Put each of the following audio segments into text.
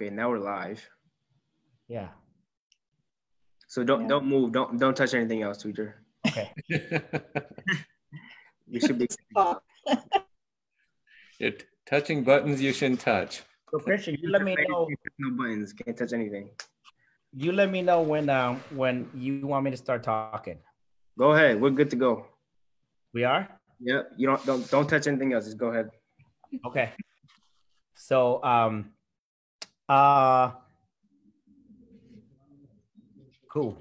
Okay, now we're live. Yeah. So don't Yeah. don't move. Don't don't touch anything else, Tweeter. Okay. You should be. Talk. You're touching buttons you shouldn't touch. So Christian, you let me know. No buttons. Can't touch anything. You let me know when um when you want me to start talking. Go ahead. We're good to go. We are? Yep. You don't don't don't touch anything else. Just go ahead. Okay. So um uh cool.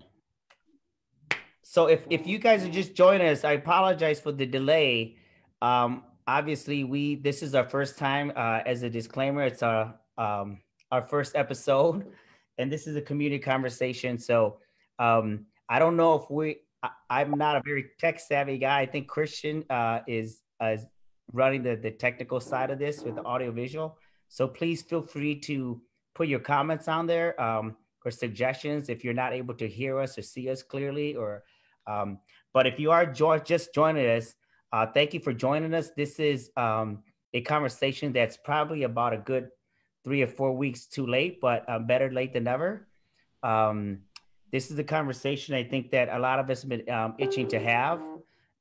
So if if you guys are just joining us, I apologize for the delay. Um obviously we this is our first time uh as a disclaimer, it's our um our first episode and this is a community conversation. So um I don't know if we I, I'm not a very tech savvy guy. I think Christian uh is uh, is running the, the technical side of this with the audio visual. So please feel free to put your comments on there um, or suggestions if you're not able to hear us or see us clearly. Or, um, but if you are jo- just joining us, uh, thank you for joining us. This is um, a conversation that's probably about a good three or four weeks too late, but uh, better late than never. Um, this is a conversation I think that a lot of us have been um, itching to have.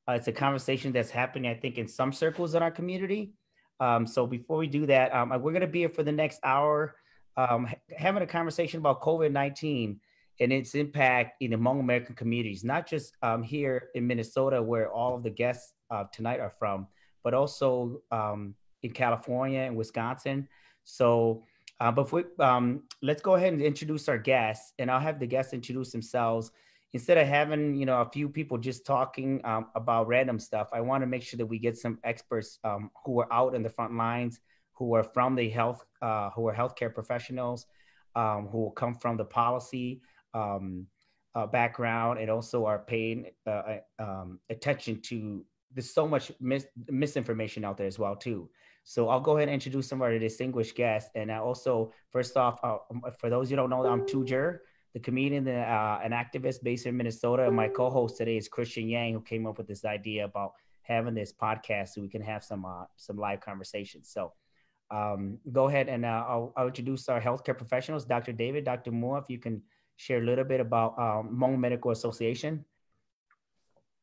Uh, it's a conversation that's happening, I think, in some circles in our community. Um, so before we do that, um, we're going to be here for the next hour, um, having a conversation about COVID nineteen and its impact in Hmong American communities, not just um, here in Minnesota, where all of the guests uh, tonight are from, but also um, in California and Wisconsin. So, uh, before um, let's go ahead and introduce our guests, and I'll have the guests introduce themselves instead of having you know a few people just talking um, about random stuff i want to make sure that we get some experts um, who are out in the front lines who are from the health uh, who are healthcare professionals um, who come from the policy um, uh, background and also are paying uh, um, attention to there's so much mis- misinformation out there as well too so i'll go ahead and introduce some of our distinguished guests and I also first off uh, for those you don't know i'm Tou Ger the comedian, uh, an activist based in Minnesota. And my co-host today is Christian Yang, who came up with this idea about having this podcast so we can have some uh, some live conversations. So um, go ahead and uh, I'll, I'll introduce our healthcare professionals, Dr. David, Dr. Muaj, if you can share a little bit about um, Hmong Medical Association.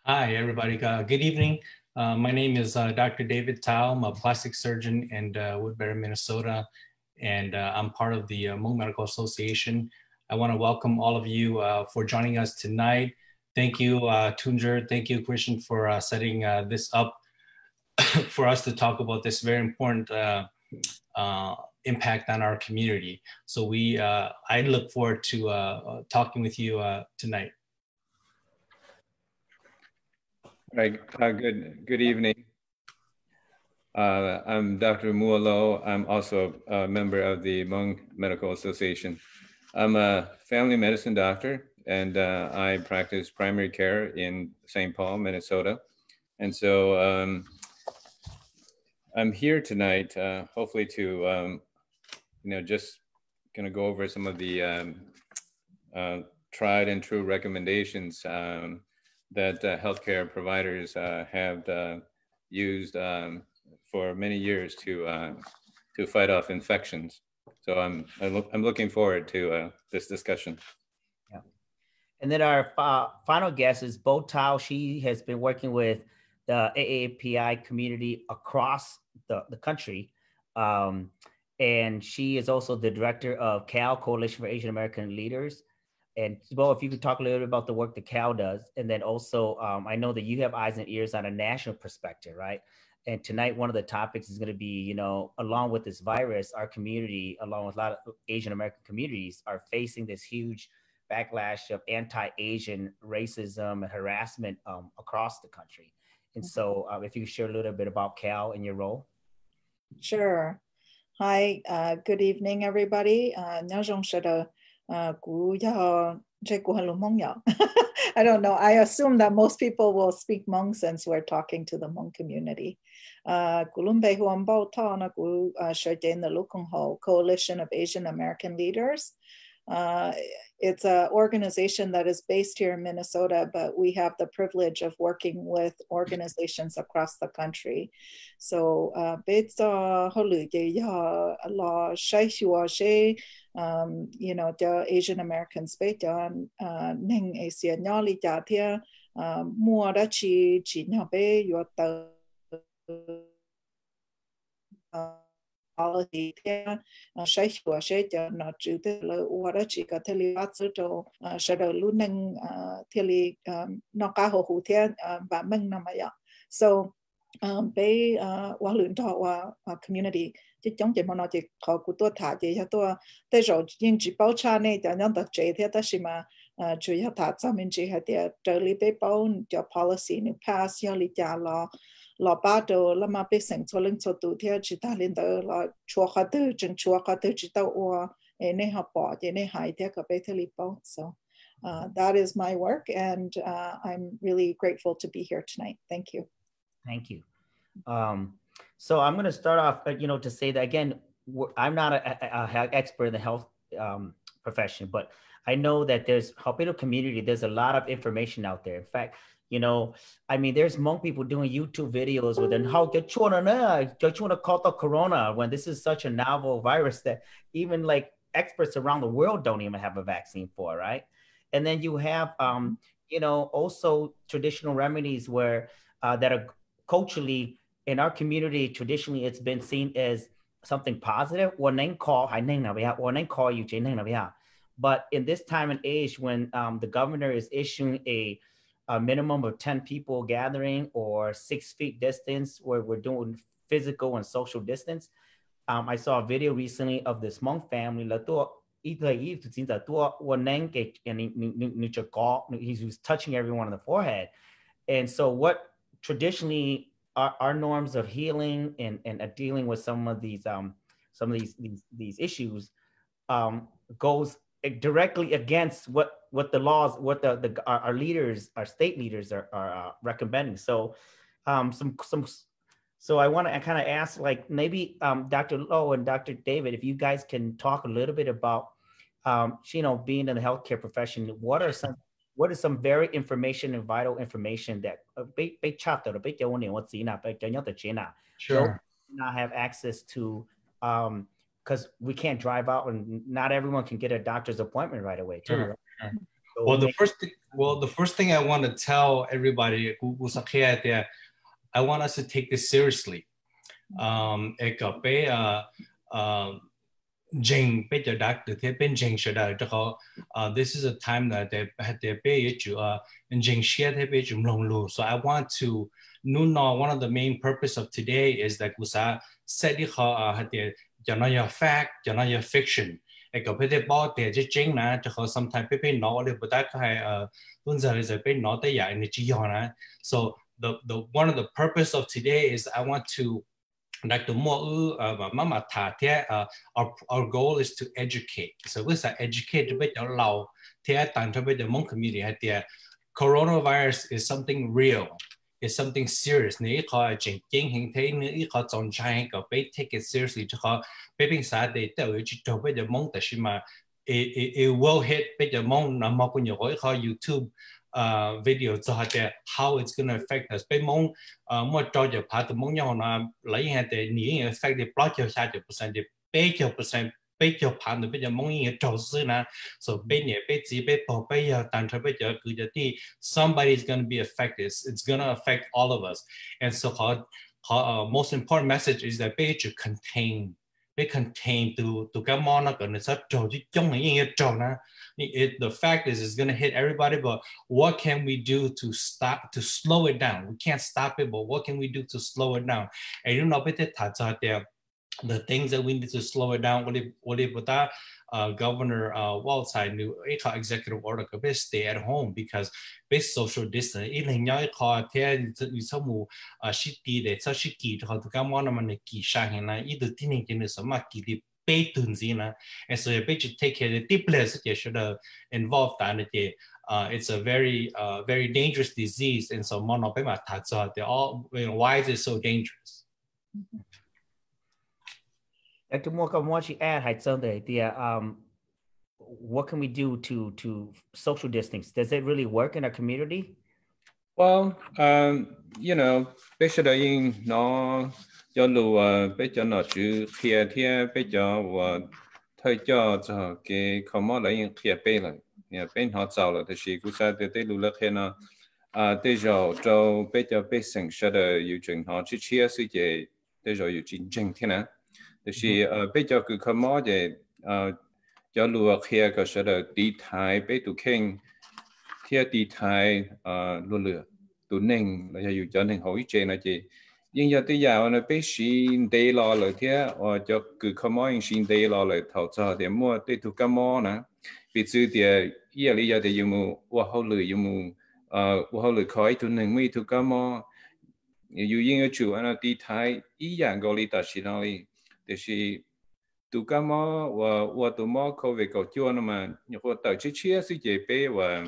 Hi, everybody. Uh, good evening. Uh, my name is uh, Dr. David Thao. I'm a plastic surgeon in uh, Woodbury, Minnesota, and uh, I'm part of the uh, Hmong Medical Association. I want to welcome all of you for joining us tonight. Thank you, uh, Tou Ger. Thank you, Christian, for setting this up for us to talk about this very important uh, impact on our community. So we, uh, I look forward to uh, talking with you uh, tonight. All right, uh, good, good evening. Uh, I'm Dr. Muaj Lo. I'm also a member of the Hmong Medical Association. I'm a family medicine doctor and I practice primary care in St. Paul, Minnesota. And so um, I'm here tonight, uh, hopefully to, um, you know, just gonna go over some of the um, uh, tried and true recommendations um, that uh, healthcare providers uh, have uh, used um, for many years to uh, to fight off infections. So I'm I I'm looking forward to this discussion. Yeah. And then our final guest is Bo Thao. She has been working with the AAPI community across the, the country. Um, and she is also the director of CAL, Coalition for Asian American Leaders. And Bo, if you could talk a little bit about the work that CAL does. And then also, um, I know that you have eyes and ears on a national perspective, right? And tonight, one of the topics is going to be, you know, along with this virus, our community, along with a lot of Asian American communities, are facing this huge backlash of anti-Asian racism and harassment um, across the country. And mm-hmm. so um, if you share a little bit about Cal and your role. Sure. Hi, uh, good evening, everybody. Uh, I don't know. I assume that most people will speak Hmong since we're talking to the Hmong community. Uh, Coalition of Asian American Leaders uh, it's an organization that is based here in Minnesota, but we have the privilege of working with organizations across the country. So, beta holiday ya la um you know the Asian Americans beta ning Asia nyali ja tia mua da chi chi policy sai hua sai cho nó chữ thế là ua đó chỉ có thể li bắt cho sẽ đầu luôn nâng thế li nó cá hồ hủ thế ờ, và mình nằm vậy so um, bé qua luyện trò qua community chứ chống chỉ mà nó chỉ có cụ tôi thả chỉ cho tôi. Thế rồi nhưng chỉ bảo cha này cho nhau tập chế thế ta là mà ờ, chủ yếu thả cho mình chỉ hay để trợ lý bé bảo cho policy new pass cho lý trả lo lo ba do la ma pe seng cho leng cho tu thia chi ta lin da la chua kha tu chen chua kha tu chi ta o e ne ha pa je ne hai te ka pe li po so uh, that is my work and uh, I'm really grateful to be here tonight thank you thank you um, so I'm going to start off you know to say that again I'm not an expert in the health um, profession but I know that there's Hopino community there's a lot of information out there in fact you know, I mean, there's Hmong people doing YouTube videos with and how get to call the corona when this is such a novel virus that even like experts around the world don't even have a vaccine for, right? And then you have, um, you know, also traditional remedies where uh, that are culturally in our community. Traditionally, it's been seen as something positive. call, I name call you, But in this time and age, when um, the governor is issuing a a minimum of 10 people gathering or six feet distance where we're doing physical and social distance. Um, I saw a video recently of this Hmong family. He was touching everyone on the forehead. And so what traditionally our, our norms of healing and, and uh, dealing with some of these um, some of these these, these issues um, goes directly against what what the laws, what the, the our, our leaders, our state leaders are, are uh, recommending. So, um, some some. So I want to kind of ask, like maybe um, Dr. Lo and Dr. David, if you guys can talk a little bit about, um, you know, being in the healthcare profession. What are some what is some very information and vital information that big big chapter, big sure not have access to um because we can't drive out and not everyone can get a doctor's appointment right away too. Sure. So well, the first thing, well, the first thing I want to tell everybody, I want us to take this seriously. Um, uh, um, Jing better doctor, they been Jing should uh, this is a time that they had their pay you uh and Jing share their pay long So I want to know one of the main purpose of today is that Gusa said uh had their your fact, you're not your fiction. Cái cái bên bao tiền chỉ chính nè cho họ sometimes bên bên nó được bớt cái hay ờ tuần giờ là bên nó tới giải này chỉ họ nè. So the the one of the purpose of today is I want to like the more uh mama thả thế uh our our goal is to educate. So with that educate bên cho lâu thế tặng cho bên the mong community hay thế coronavirus is something real is something serious. Ni ko jing jing hing te ni ko zong chai ko be take it seriously to ko be bin sa de te yu chi to be de mong ta shi ma it, it, it will hit be de mong na ma ko ni ko ko YouTube uh, video to ha de how it's going to affect us be mong mo to je pa de mong nhau na lai ha de ni affect the block cho sa de percent de be cho percent so somebody is going to be affected. It's, going to affect all of us. And so how, họ uh, most important message is that bây should contain. They contain to to come on up it, the fact is it's going to hit everybody but what can we do to stop to slow it down? We can't stop it but what can we do to slow it down? And you know the things that we need to slow it down. That uh, Governor uh, new executive order could stay at home because based social distance. Đi bê tuần gì. And so if you take care of the less you should involve that in uh, it's a very uh, very dangerous disease and so mono they're all you know, why is it so dangerous? Mm-hmm. Dr. Moore, why don't you add, Hai Sunday, the um, what can we do to to social distance? Does it really work in our community? Well, um, you know, bây giờ đây nó cho lù bây giờ nó chữ kia kia bây giờ và thời cho cho cái không mà lấy kia bây lại, nhà bên họ giàu là thì chỉ cũng sẽ để để lù là khi nào à để giờ cho bây giờ bây sinh sẽ được yêu trình họ chỉ chia sự gì để giờ yêu trình chính thế nào, 是呃，比较个科目的呃，假如开个是的地台，比如看贴地台呃，路了都能，那就有叫能好一些那些。nhưng vâng. giờ tôi giàu nó biết xin đề lo rồi thế ở cho cứ không ai xin đề lo rồi thầu cho thì mua tôi thuộc cái mua nè vì chứ thì giờ lý do thì dùng mu qua hậu lười dùng mu ờ qua hậu lười khói tôi nên mới thuộc cái mua dù yên ở chủ anh đi thái ý dạng gọi là tài xin nó deshi tukamo wa wa tomo covid ko chuan mà nhiều ko tờ chi chia si je bé và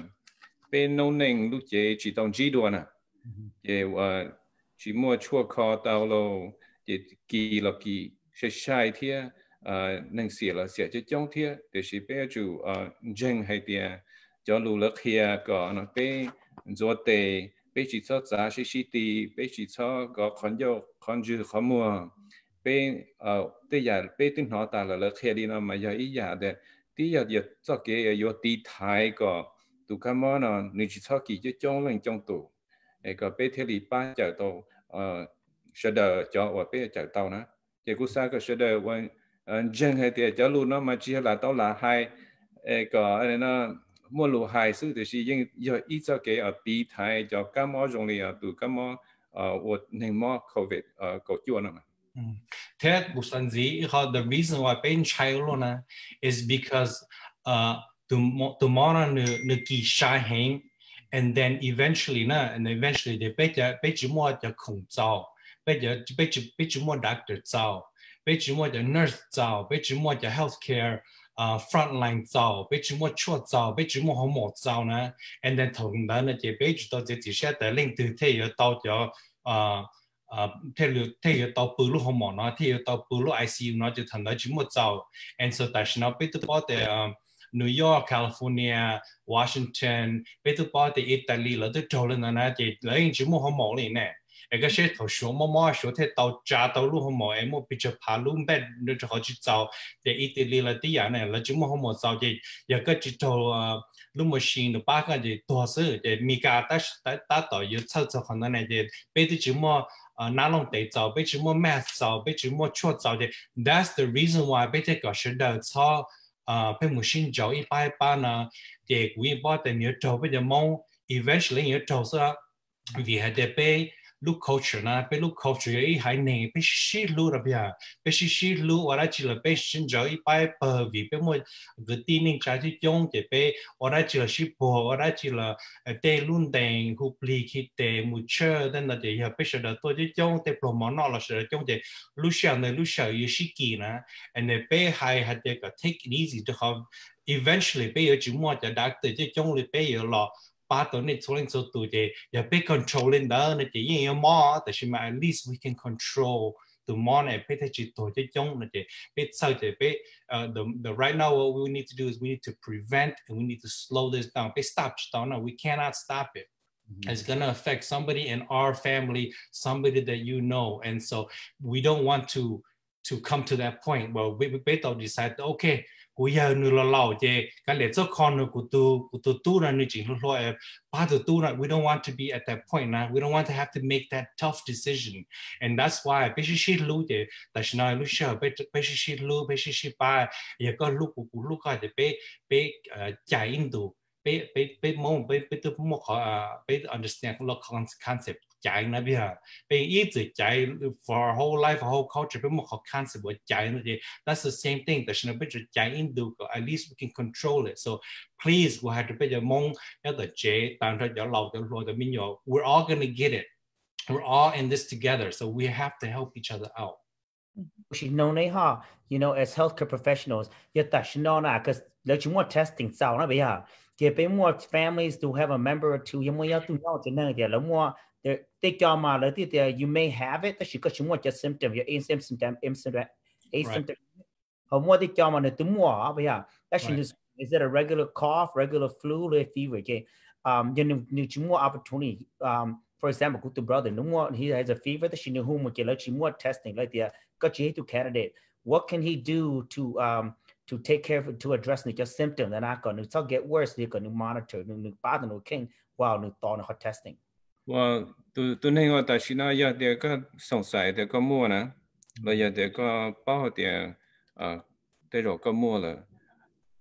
bé no neng lúc je chỉ tong ji do nè, je wa chỉ mua chua kho tao lo je kỳ lộc kỳ sẽ sai thia à, nâng xỉa là xỉa cho trong thia. Deshi bé chủ à, jeng hay tia cho lu lắc kia, có nó pe zo te bé chỉ cho giá sẽ sĩ tì, bé chỉ cho có con dâu con ju khon mua bé ờ bây giờ bây tin họ ta là lực kia đi nó mà giờ ý dạ giờ để tí giờ giờ cho cái giờ tí thái có tu cái món nó nếu chỉ cho kỳ cho trong lên trong tụ ấy có bé thế li ba giờ tàu ờ sẽ đợi cho và bé giờ tàu nữa thì cũng sao cái sẽ đợi when dân hay thì cho luôn nó mà chỉ là tàu là hai. Ấy có ấy nó mua lù hai sự thì chỉ nhưng giờ ít cho cái ở tí thái cho cái món dùng này ở tụ cái món ờ một nên món covid ờ có chuyện nữa mà. Mm. Ted Busanzi, the reason why bên Chailona is because uh, tomorrow the key shahin and then eventually na and eventually they bet ya bet you more the kong zao bet ya bet you bet you more doctor zao bet you more the nurse zao bet you more the healthcare uh, frontline zao bet you more chua zao bet you more homo zao na and then thong dan na je bet you to je ti sha ta link to te ya tao ya uh Ờ, thế liệu thế yếu tàu bự hồng mỏ nó, thế yếu tàu bự lúc ICU nó chỉ thành nó chỉ một tàu and so tại sao biết được bao để New York, California, Washington biết được bao để Italy là tôi trâu lên nó chỉ lấy chỉ một hồng mỏ này nè. Cái cái xe thầu xuống mỏ mỏ số thế tàu trả tàu lúc hồng mỏ em một bị chụp phá luôn bé nó chỉ họ chỉ tàu để Italy là tí này là chỉ một hồng mỏ tàu thì giờ cái chỉ tàu lúc mà xin được ba cái thì tôi sẽ để Mỹ cả ta ta ta tàu yếu sau sau hôm nay thì bây giờ chỉ một 呃哪弄得找，被就么 math 找，被就么错找的，That's the reason why 被这个是的操。啊，被母亲教一般一般呢，的古一般的你走被的梦，eventually 你走是，你还得被 look culture 呢，被 look culture 一还呢，被西路了边，被西西路我来记了被新教一般不为被么个地名家去用的被我来记了西坡，我来记了呃对论等胡不离去的木车等那的也被说的多就用的 promo 那了是用的路上的路上有西基呢，and 被还还得个 take it easy 就好，eventually 被有寂寞的 doctor 就用了被有了。 ba này số lên số tụ thì ya be control lên đó này chỉ những cái mò แต่ mà at least we can control the mò này be thế chỉ tổ chức chung này chỉ be sao chỉ be the the right now what we need to do is we need to prevent and we need to slow this down be stop nó we cannot stop it Mm-hmm. It's going to affect somebody in our family, somebody that you know. And so we don't want to to come to that point where we, we decide, okay, กูยาวนูเราเล่าเจกันเหลืสักคนนูกูตูกูตูตู้นะนี่จริงลูกเราอป้าตูตู้น we don't want to be at that point นะ we don't want to have to make that tough decision and that's why ไปชิชิลูเจแต่ฉันเอาลูกเชื่อไปไปชิชิลูไปชิชิป้าอย่าก็ลูกกูกูลูกก็จะไปไปจ่ายอินดูไปไปไปมองไปไปตัวมองขอไป understand ลูก concept giant being easy giant for whole life, whole culture, but more concept with giant. That's the same thing. The Shinabitra giant do at least we can control it. So please we have to pay your mong at the J, Tantra, your love, the Lord, the Minyo. We're all gonna get it. We're all in this together. So we have to help each other out. You know, as healthcare professionals, because let you more testing So, na be ha. sound. more families 都 have a member or two，因为要都要这那个的，那么 got my there you may have it that you got you want your symptom your asymptom asymptom asymptom how more they got on the more bây giờ actually is it a regular cough, regular flu, or fever? Okay. Um, you know, more opportunity. Um, for example, good brother, no more he has a fever that she knew whom okay, let you more testing, like the got you to candidate. What can he do to um to take care of to address the symptom that not going to get worse, going to monitor, the bother no king while no thought testing. ว่าตัวตัวนี้ก็แต่ชินาอยากเดียก็สงสัยเดียก็มั่วนะเราอยากเดียก็เป้าเดียอ่าเดียก็มั่วเลย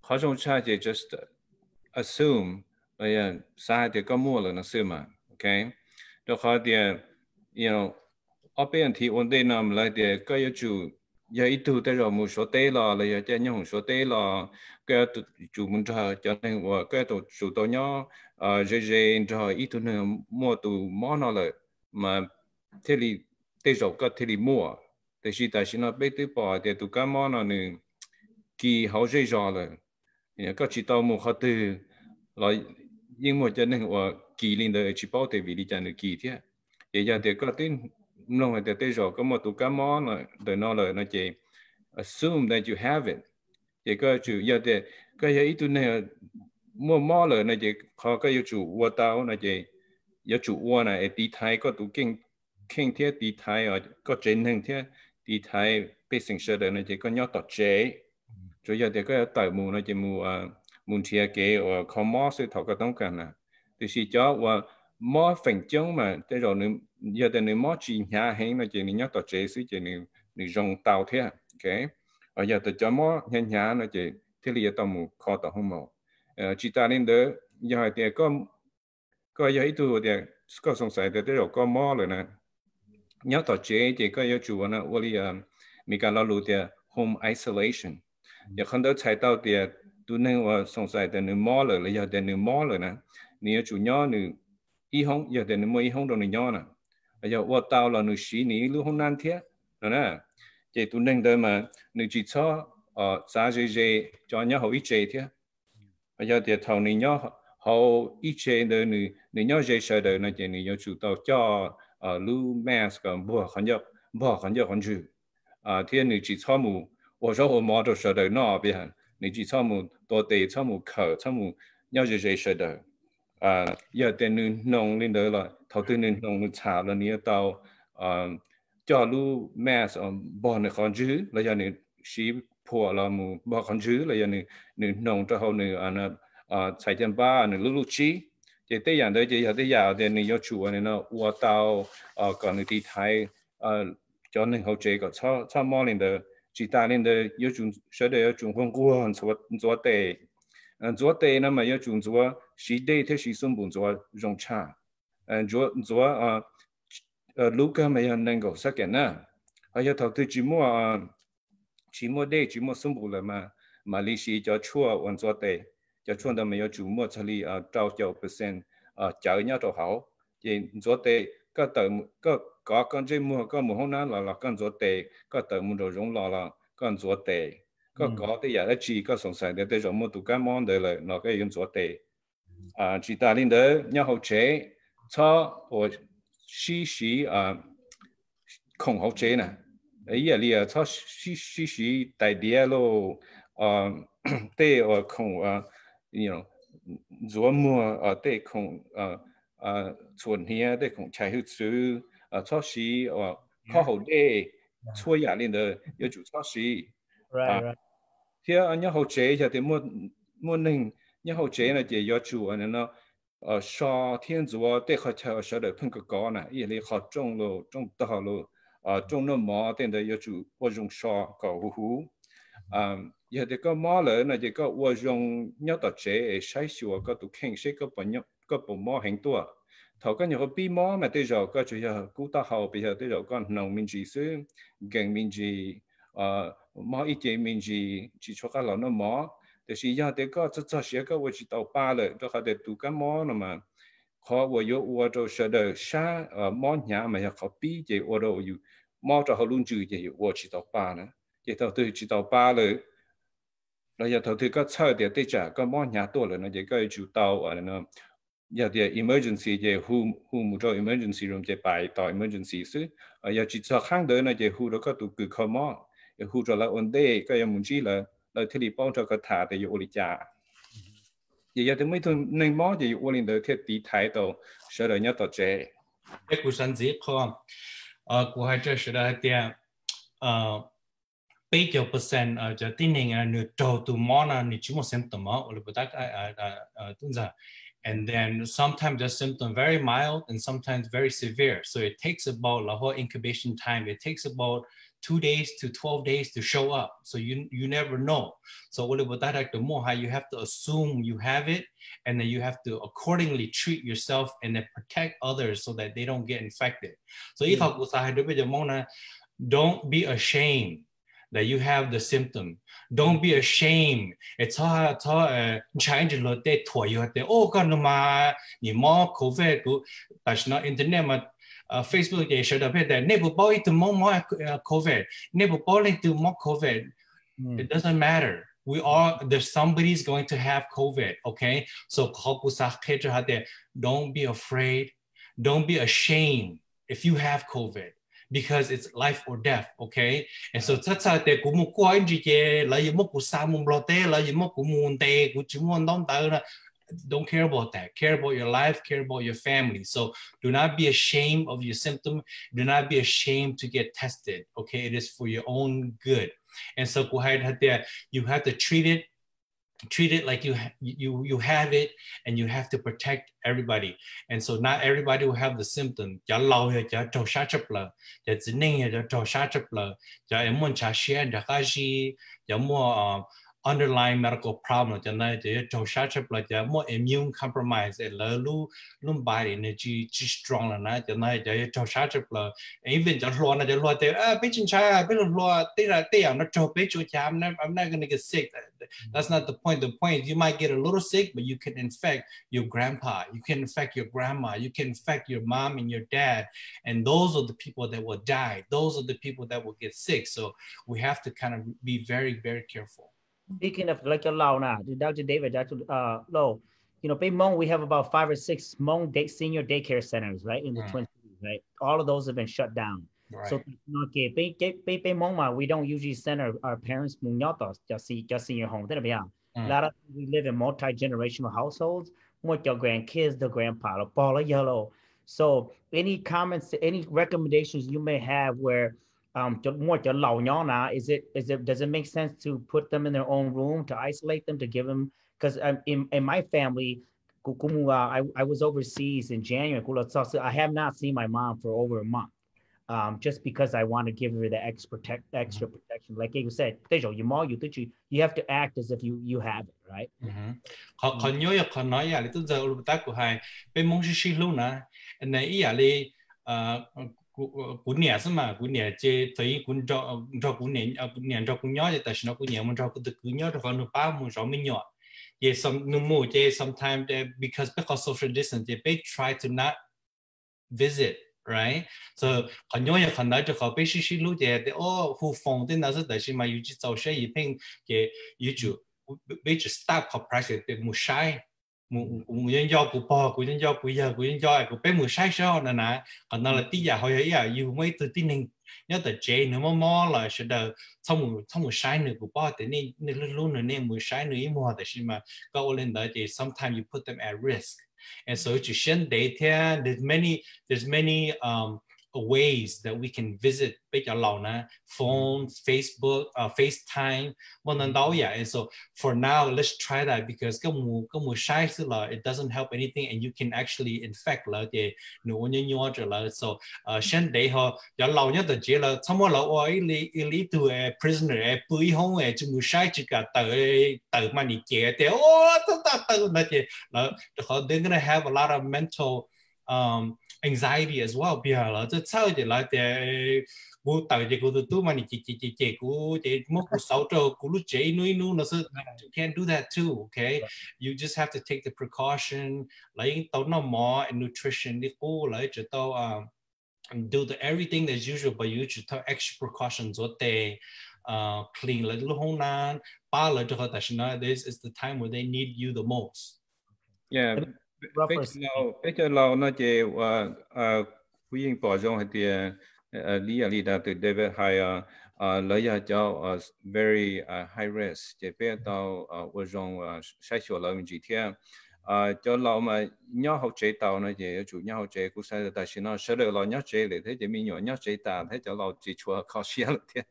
เขาจงใช้เดีย just assume เราอยากสาเดียก็มั่วเลยนะซึ่งมาโอเคแล้วเขาเดีย you know เอาเป็นที่วันเดียนำเลยเดียก็อยากจู giờ ít thu tới rồi, một số tế là là giờ cho nhau một số tế là cái chủ muốn cho cho nên và cái tổ chủ tổ nhỏ ờ dễ dễ cho ít thu nữa, mua tụ món nó là mà thế thì, tế rồi cái thế thì mua. Thế thì tại sao nó biết tế bỏ thì tụ cái món nó nữa kỳ hậu dễ rồi là nhà cái chỉ tao một khó từ là nhưng mà cho nên và kỳ linh đời chỉ bảo tế vì đi chăn được kỳ thế. Giờ giờ thì có tin long là tới rồi có một tụ cá mó là đời nó là nó chỉ assume that you have it. Chỉ có chủ giờ thì cái gì ít này mua mó là nó chỉ khó cái chủua tao nó chỉ có chủua này đi thái có tụ kinh kinh thế đi thái ở, có trên hình thế đi thái bị sinh sợ đời nó chỉ có nhớ tọt chế chủ giờ thì cái tại mù nó chỉ mù à mù chia kế ở khó mó sự thọ cái tông cần à. Thì chỉ cho và mó phẳng chống mà tới rồi nữa giờ thì nếu mất chỉ nhà hay là chỉ nếu tao chế sĩ chỉ nếu nếu dùng tàu thế ok. Ở giờ thì cho mất nhà nhà là chỉ thế là tao mù khó tao không mau ờ, chỉ ta nên đỡ. Giờ thì có có giờ ít tuổi thì có sống sài thì đều có mất rồi nè. Nhớ tao chế thì có giờ chủ nó ôi là mình cả lo lụt thì home isolation. Giờ không đâu chạy tao thì tôi nên và sống sài thì nếu mất rồi, là giờ thì nếu mất rồi nè. Nếu chủ nhớ nếu y hông, giờ thì nếu mua y hông đâu nếu nhớ nè bây giờ vợ tao là nữ sĩ ní lưu không nan thiết đó nè, chị tụi nên đời mà nữ chỉ ờ, cho ờ giá dễ dễ cho nhau hậu ít chế thiết bây giờ thì thầu nữ nhau hậu ít chế đời, nữ nữ nhau dễ sợ đời nó chị nữ nhau chủ tao cho ờ lưu mask còn bỏ khẩn nhập bỏ khẩn nhập khẩn chữ ờ, ờ thiên nữ chỉ cho mù ở chỗ hồ mò đồ sợ đời nó bây giờ nữ chỉ cho mù tổ tế cho mù khở cho mù nhau dễ dễ sợ đời à giờ tên nương nông lên đó là thầu tư nương nông chả là nia tàu à cho lu mẹ ở bọn này con chứ là giờ này sĩ phù là mù bọn con chứ là giờ này nương nông cho hậu nương anh à xây chân ba nương lu lu chi chỉ tới giờ đấy giờ tới giờ thì nương yêu chủ này nó uo tàu à còn nương đi thái à cho nương hậu chế có cho cho mò lên đó chỉ ta lên đó yêu chủ sẽ để yêu chủ không quan chúa chúa tệ chúa tệ nó mà yêu chủ chúa she day thế she sung bun zua rong cha. And zua zua a uh, uh, luka me yan nang go sa ken na a ya thau te chi mo a chi mo day chi mo sung bu la ma ma li shi cho chua wan zua te cho chuan da me yo chu mo cha li a tao cho percent a cha nya to hao. Ye zua te ka ta ka ka kan je mo ka mo na la la kan zua te ka ta mu ro rong la la kan zua hmm. te có có thì giờ chi có sống sài để tôi rồi mua tụ cá món để lại nó cái dùng chỗ tệ à chỉ ta lên đó nhau hậu chế cho và xí xí à không hậu chế nè ấy giờ li à cho xí xí xí đại địa lô à tệ ở không à you know 做么啊对空啊啊存here 对空柴胡子啊超市啊靠后的搓牙练的要做超市 Right, right. here anh nhớ hậu chế thì mua mua nên 然后这呢就要注意呢，呃，上天主啊，对好吃晓得碰个高呢，也里好种了种到了，啊，种了毛等的要注我用上搞糊，嗯，也这个毛了呢，这个我用要到这晒熟个都肯晒个不要个不毛很多。thầu cái nhiều bi mò mà tới giờ có chỉ là cú ta hậu bây giờ tới giờ con nông mình chỉ xứ gần mình chỉ ờ ít chế mình chỉ chỉ cho các lão nó mò 就是要得个这这些个我去到巴了，都还得读个么了嘛。khó vừa yo vừa cho sợ đời xa ở món nhà mà họ bí vậy vừa đâu yêu mò cho họ luôn chữ vậy vừa chỉ tàu ba nữa để tàu tôi chỉ tàu ba rồi rồi giờ tàu tôi có chơi để tới trả có món nhà tôi rồi nó vậy có chủ tàu ở nó giờ thì emergency vậy hu hu một chỗ emergency room vậy bài tàu emergency chứ ở giờ chỉ cho khang đời nó vậy hu đó có tụ cử khó mò hu cho là ổn định cái em muốn chỉ là là thế thì bao cho cái thả thì yêu lý cha 日日点每度你摸就我连到贴地睇到，上嚟一度啫。哎，古山子可，呃，古系这是的点，呃，八九 percent 呃，就定年啊，你到到摸呢，你只冇 symptom 嘛，我哋不大概呃呃呃，点解？And then sometimes the symptom very mild and sometimes very severe. So it takes about the whole incubation time. It takes about two days to 12 days to show up. So you you never know. So what about that the more you have to assume you have it and then you have to accordingly treat yourself and then protect others so that they don't get infected. So mm. don't be ashamed that you have the symptom. Don't be ashamed. It's all it's all uh trying to at you oh god ma ni mo covid but not internet Facebook 也说到譬如内部包一度冇冇 COVID，内部包一度冇 COVID。Mm. It doesn't matter. We all there's somebody's going to have COVID. Okay, so don't be afraid. Don't be ashamed if you have COVID because it's life or death. Okay, and so 即系嘅古木关住嘅，例如木古沙木落 don't care about that. Care about your life care about your family. So do not be ashamed of your symptom. Do not be ashamed to get tested okay? It is for your own good. And so you have to treat it treat it like you you you have it and you have to protect everybody. And so not everybody will have the symptom cho lâu hay cho trâu sát chấp lờ cho chỉ nên cho trâu sát chấp lờ cho em muốn trả share cho cái gì cho mua underlying medical problem cho nên chỉ trong sát chấp là chỉ một immune compromise là lu lu body energy chỉ strong là nãy cho nên chỉ trong sát chấp là even cho lo nó cho lo thế à biết chính xác biết lo thế là thế nó cho biết cho cha I'm not I'm not gonna get sick that's not the point. The point is you might get a little sick but you can infect your grandpa. You can infect your grandma. You can infect your mom and your dad. And those are the people that will die. Those are the people that will get sick. So we have to kind of be very very careful Speaking of like your law now, Dr. David, Dr. Uh, Lo, you know, Bay Hmong, we have about five or six Hmong day, senior daycare centers, right, in the mm. Twin Cities, right? All of those have been shut down. Right. So, okay, Bay Bay Bay Hmong, we don't usually send our, our parents munyatos just see just senior home. Mm. a lot of we live in multi generational households. With your grandkids, the grandpa, the ball of yellow. So, any comments, any recommendations you may have where um, more is it is it does it make sense to put them in their own room to isolate them to give them because um, in, in my family I, I was overseas in January I have not seen my mom for over a month um, just because I want to give her the extra protect, extra protection. Like you said, you you you have to act as if you you have it, right? Họ cuốn nhẹ xem mà cuốn nhẹ chế thấy cuốn cho cho cuốn nhẹ à, cuốn nhẹ cho cuốn nhỏ thì tại sao cuốn nhẹ muốn cho cuốn tự cuốn nhỏ cho vào nó bao muốn cho mình nhỏ yeah some no more yeah sometimes uh, because because social distance they try to not visit right? So còn nhớ là phần đó cho họ biết xí xí lúc yeah they all who phone tin đó là gì mà yêu chỉ tàu xe gì pin cái yêu chủ biết chỉ stop họ practice để muốn shy một nhân do của bò của nhân do của giờ của nhân do của bé mười sai sao nè nè còn nó là tí giờ hồi ấy à yêu mấy từ tin hình nhớ từ chế nữa mà mò là sẽ đợi xong một xong một sai nữa của bò thì nên nên luôn nữa nên mười sai nữa mua. Thì xin mà câu lên đó thì sometimes you put them at risk. And so xem để theo there's many there's many um ways that we can visit phone, Facebook, uh, FaceTime, oh, and so for now, let's try that because it doesn't help anything and you can actually infect là cái nếu như nhau trở lại so hiện đại họ giờ lâu nhất là chỉ là tham là ôi lý lý tu prisoner bùi hông ấy chỉ mua sai chỉ cả tờ tờ mà đi chế thì ô tờ tờ tờ là cái là they're gonna have a lot of mental um anxiety as well. bây giờ là rất sao thì là để cú tạo cho cú tu mà chỉ chỉ chỉ chỉ cú chỉ mất cú sáu trâu cú lúc chế nuôi nuôi nó sẽ you can't do that too okay? You just have to take the precaution. lấy tao nó mò and nutrition đi cú lấy cho tao um do the everything as usual but you should take extra precautions what they uh, clean lấy lúc hôm nay ba lấy cho họ tại this is the time where they need you the most. Yeah reference picture lâu nó chỉ à à quý nhân bỏ trong thì ờ, lý lý đã từ David hay à lấy ra cho very high risk chế chỉ biết tao ở trong sexual love chỉ thiên à cho lâu mà nhớ học chế tàu nó chỉ chủ nhớ học chế cũng sai tài xin nó sẽ được lão nhớ chế để thế chỉ mình nhỏ nhớ chế tàu thế cho lâu chỉ chua khó xia là thế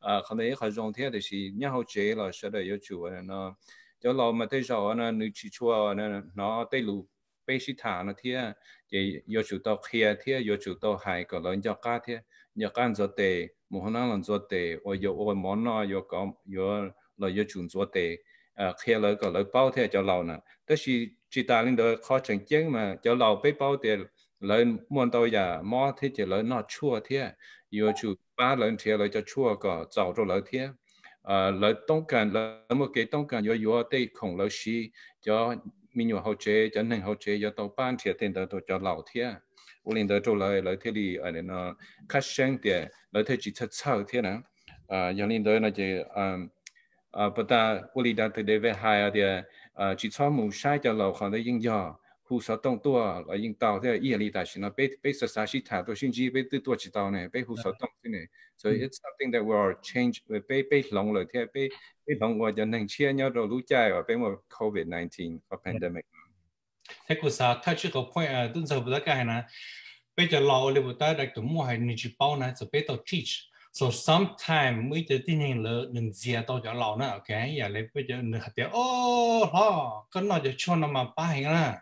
à không đấy khó dùng thế thì nhớ học chế là sẽ được yếu chủ nó cho lo mà thế giờ nó nữ chỉ chùa nó nó tây lù bê sĩ thả nó thế thì yêu chủ tàu kia thế yêu chủ tàu hai cái lớn cho cá thế nhờ can cho tệ một hôm nào cho tệ or yêu or món nó yêu có yêu là yêu chủ cho tệ à kia là cái là bao thế cho lâu nè tức là chỉ ta lên đó khó chẳng chứng mà cho lâu bê bao tệ lớn muốn tàu ya mò thế chỉ lớn nó chua thế yêu chủ ba lớn thế là cho chua có giàu cho lớn 呃，来东 Tống Càn, lời Tống Càn, lời Dùa Tê, Khổng Lão Sư cho Minh Nhuệ Hậu Trệ, Chánh Ninh Hậu Trệ, do Tàu Ban, Thìa Tên, 胡说动多来引导这毅力大学呢，被被十三系太多甚至被最多知道呢，被胡说动的呢。So it's something that we are change 被被龙了，这被被龙我就能切 nhau 到路在啊，被我 COVID-19 nineteen pandemic. Thế cô sao thay chỉ có point à tuần sau bữa cái này bây giờ lo liệu bữa tới đặt tụi mua hay nên chỉ bao này, sẽ bây giờ teach so sometime mới tới tin hình là nên dìa tao cho lo nè ok giờ lấy bây giờ nửa hạt tiêu ô lo cái nó cho cho nó mà ba hình nè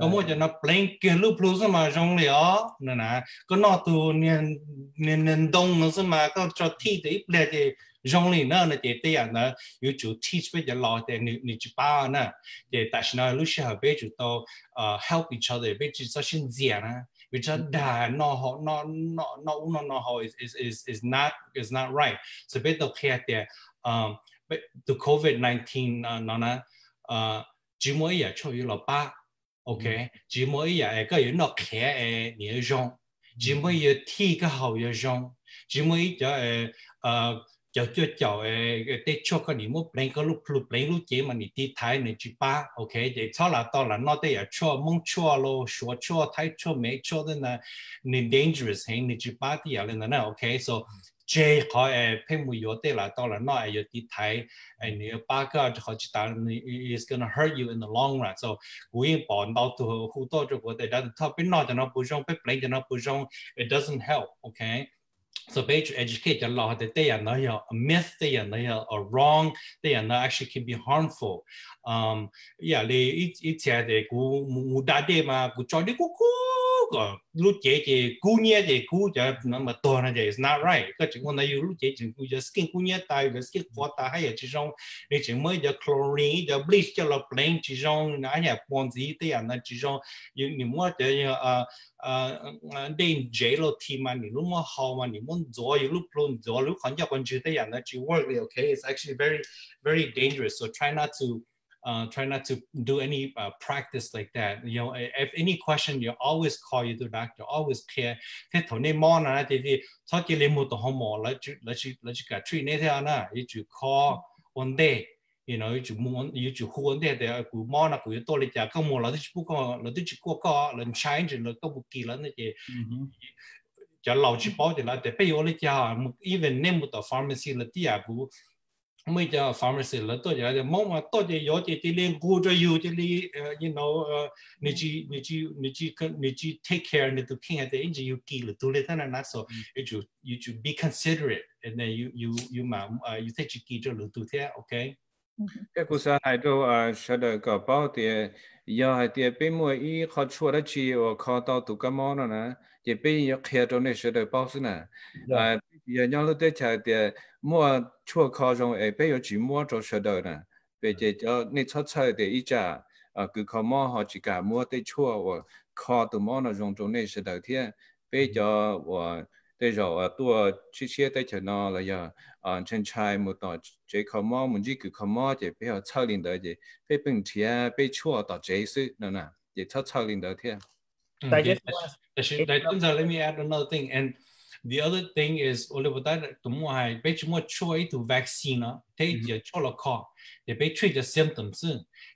có một giờ nó plain kia lúc lúc mà trong liao nè nè có nó tu nên nên nên đông nó mà có cho thi để ít để rong li na na te te ya na yu chu teach be ya lo te ni ni chi pa na te ta shi na lu sha be chu to uh help each other be chi sa shin zia na which are da no ho no no no no no ho is is is is not is not right. So be to kia te um but the covid 19 uh, no na uh chỉ mỗi ya cho yu lo ba okay chỉ mỗi ya cái yu no kia e ni rong chỉ mỗi ya thi cái hậu ya rong chỉ mỗi ya uh cho cho cho tết cho cái niệm một plane cái lúc lúc plane lúc chế mà niệm đi thái niệm chỉ ba ok vậy sau là đó là nó đây là cho mong cho lo số cho thái cho mấy cho đó là niệm dangerous hay niệm chỉ ba thì là nó ok so chế họ ấy phải mua yếu tế là đó là nó ấy yếu đi thay, ấy nếu ba cái họ chỉ ta is gonna hurt you in the long run so quý bọn bảo tụ hữu tố cho của tế đã thọ bên nó cho nó bù rong bên bên cho nó bù rong it doesn't help okay So basically educate a lot that they are not a myth, they are not a wrong, they are not actually can be harmful. Um, yeah, they each each had a gu muda de ma gu cho de gu gu lúc chế chế cú nhé chế cú cho nó mà to là chế is not right. Cái chuyện con này lúc chế chế cú cho skin cú nhé tay cái skin quá ta hay là chỉ trong để chỉ mới cho chlorine cho bleach cho là plain chỉ trong nó nhà bọn gì thế à nó chỉ trong những những mua để ờ ờ đến chế lo thì mà những lúc mà hao mà những muốn gió luôn work okay it's actually very very dangerous so try not to uh, try not to do any uh, practice like that. You know, if any question, you always call your doctor, always care. Thế thôi, nên mò na thì thì thôi cái lên một tổ hồng mò là chú là chú là chú cả truy nên thế à? you chú call one day. You know, you chú muốn you chú khu one day thì cú mò na cú tôi lịch trả không mò là chú có là chú có có là change là tôi một kỳ là thế. ja lauji pau de la te pe yole ja even name the pharmacy la ti abu mo ja pharmacy la to ja de mo ma to de yo ti ti len go to you ti li you know ni ji ni ji ni ji ni ji take care ni to king at the inji you ki la to le ta na so you should you should be considerate and then you you you ma you take ki to lu to te okay cái cuộc sống này đâu à sẽ được cả bao tiền giờ hay thì bên mua ý khó chua đó chi ở khó tao tụ cái món đó nè. Thì bên giờ kia đó này sẽ được bao xin nè. Dạ. À giờ nhau lúc đấy chạy thì mua chua khó trong ấy bây giờ chỉ mua cho sẽ được nè. Bây giờ dạ. cho nên chắc chắn thì ý trả à cứ khó mua họ chỉ cả mua tới chua và khó tụ món nó dùng trong này sẽ được thế bây dạ. giờ và thế rồi tua chi chia tay cho nó là giờ à chân trai một tờ chế khó mò mình chỉ cứ khó mò chỉ bây giờ sau linh đời chỉ bây bình chia bây chua tờ chế sự nữa nè chỉ sau sau linh đời thế Now, let me add another thing. And the other thing is, Oliver, that the more I bet you more choice to vaccine, take your choloco, they bet treat the symptoms,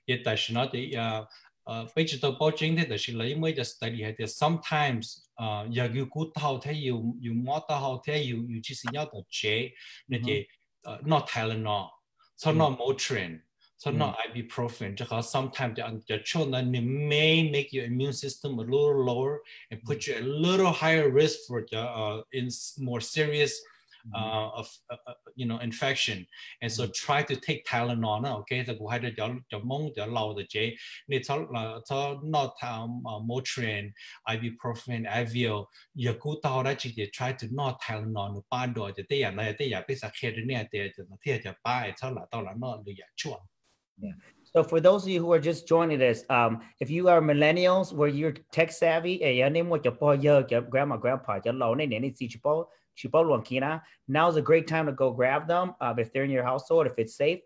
yet I should not, uh, uh, bet you the bulging that she lay, just study had sometimes 啊，又要估到睇，要要摸到好睇，要要其实要到 J 那啲呃 not Tylenol，so not Motrin。So not ibuprofen, because sometimes the, the children may make your immune system a little lower and put you a little higher risk for the uh, in more serious uh, of uh, uh, you know infection and so try to take Tylenol นะ OK 就我喺度就就蒙就漏的啫，你就嗱就 not um uh, Motrin ibuprofen Avil 若果到咧直接 try to not Tylenol 班度就啲人咧啲人俾实 care 呢啲就啲就摆出嚟到嚟 not 你药出。Yeah. So for those of you who are just joining us, um, if you are millennials where you're tech savvy, eh, your name what your boy, your grandma, grandpa, your loan, and any teachable, Now's a great time to go grab them. Uh, if they're in your household, if it's safe,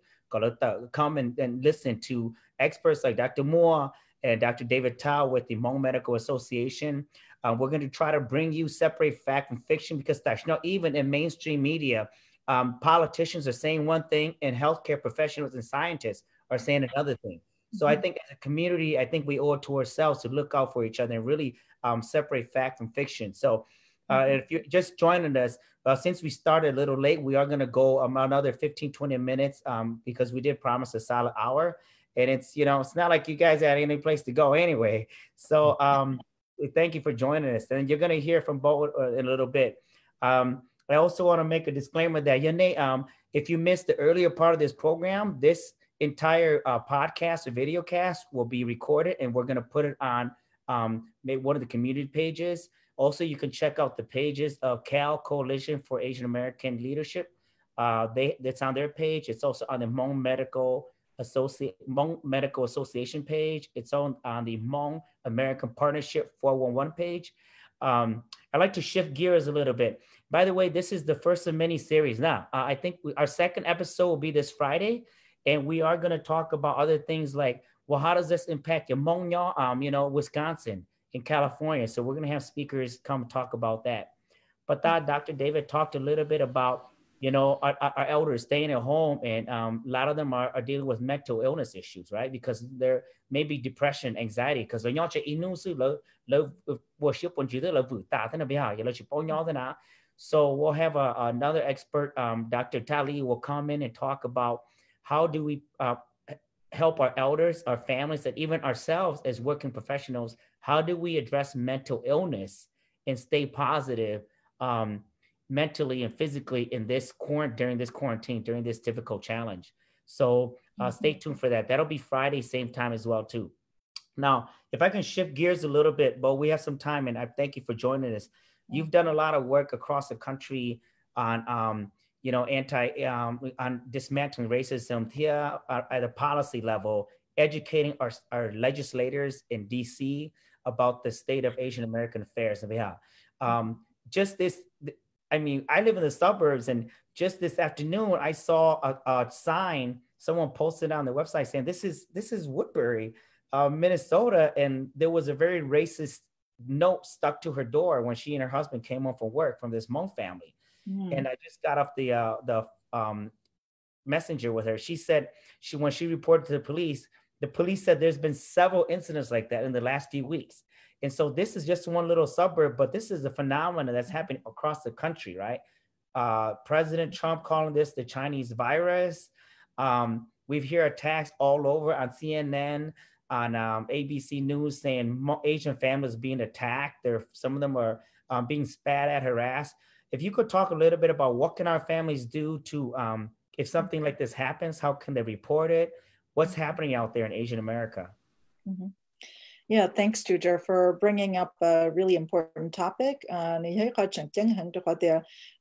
come and, and listen to experts like Dr. Muaj and Dr. David Thao with the Hmong Medical Association. Uh, we're going to try to bring you separate fact from fiction because that's you know even in mainstream media, um, politicians are saying one thing and healthcare professionals and scientists are saying another thing. So I mm-hmm. think as a community, I think we owe it to ourselves to look out for each other and really um, separate fact from fiction. So uh, mm-hmm. if you're just joining us, uh, since we started a little late, we are going to go um, another 15, 20 minutes um, because we did promise a solid hour. And it's, you know, it's not like you guys had any place to go anyway. So um, thank you for joining us. And you're going to hear from both uh, in a little bit. Um, I also want to make a disclaimer that Yane, um, if you missed the earlier part of this program, this entire uh, podcast or video cast will be recorded and we're going to put it on um, maybe one of the community pages. Also, you can check out the pages of Cal Coalition for Asian American Leadership. Uh, they that's on their page. It's also on the Hmong Medical Associate Hmong Medical Association page. It's on on the Hmong American Partnership 411 page. Um, I'd like to shift gears a little bit. By the way, this is the first of many series. Now, uh, I think we, our second episode will be this Friday, and we are going to talk about other things like, well, how does this impact your Hmong, um, you know, Wisconsin? In California. So we're going to have speakers come talk about that. But that Dr. David talked a little bit about, you know, our, our elders staying at home, and um, a lot of them are, are, dealing with mental illness issues, right? Because there may be depression, anxiety. Because y'all worship let So we'll have a, another expert, um, Dr. Tali, will come in and talk about how do we uh, help our elders, our families, and even ourselves as working professionals how do we address mental illness and stay positive um, mentally and physically in this quarant during this quarantine during this difficult challenge? So uh, stay mm-hmm. tuned for that. That'll be friday same time as well too. Now if i can shift gears a little bit but we have some time and i thank you for joining us. You've done a lot of work across the country on um, you know anti um, on dismantling racism here at a policy level educating our, our legislators in dc about the state of Asian American affairs. Yeah. Um, just this, I mean, I live in the suburbs, and just this afternoon, I saw a, a sign someone posted on the website saying this is this is Woodbury, uh, Minnesota, and there was a very racist note stuck to her door when she and her husband came home from work from this Hmong family. Mm. And I just got off the uh, the um, messenger with her. She said she when she reported to the police, the police said there's been several incidents like that in the last few weeks. And so this is just one little suburb, but this is a phenomenon that's happening across the country, right? Uh, President Trump calling this the Chinese virus. Um, we've heard attacks all over on CNN, on um, ABC News saying Asian families being attacked. There, some of them are um, being spat at, harassed. If you could talk a little bit about what can our families do to, um, if something like this happens, how can they report it? what's happening out there in Asian America. Mm-hmm. Yeah, thanks, Tou Ger, for bringing up a really important topic. Uh,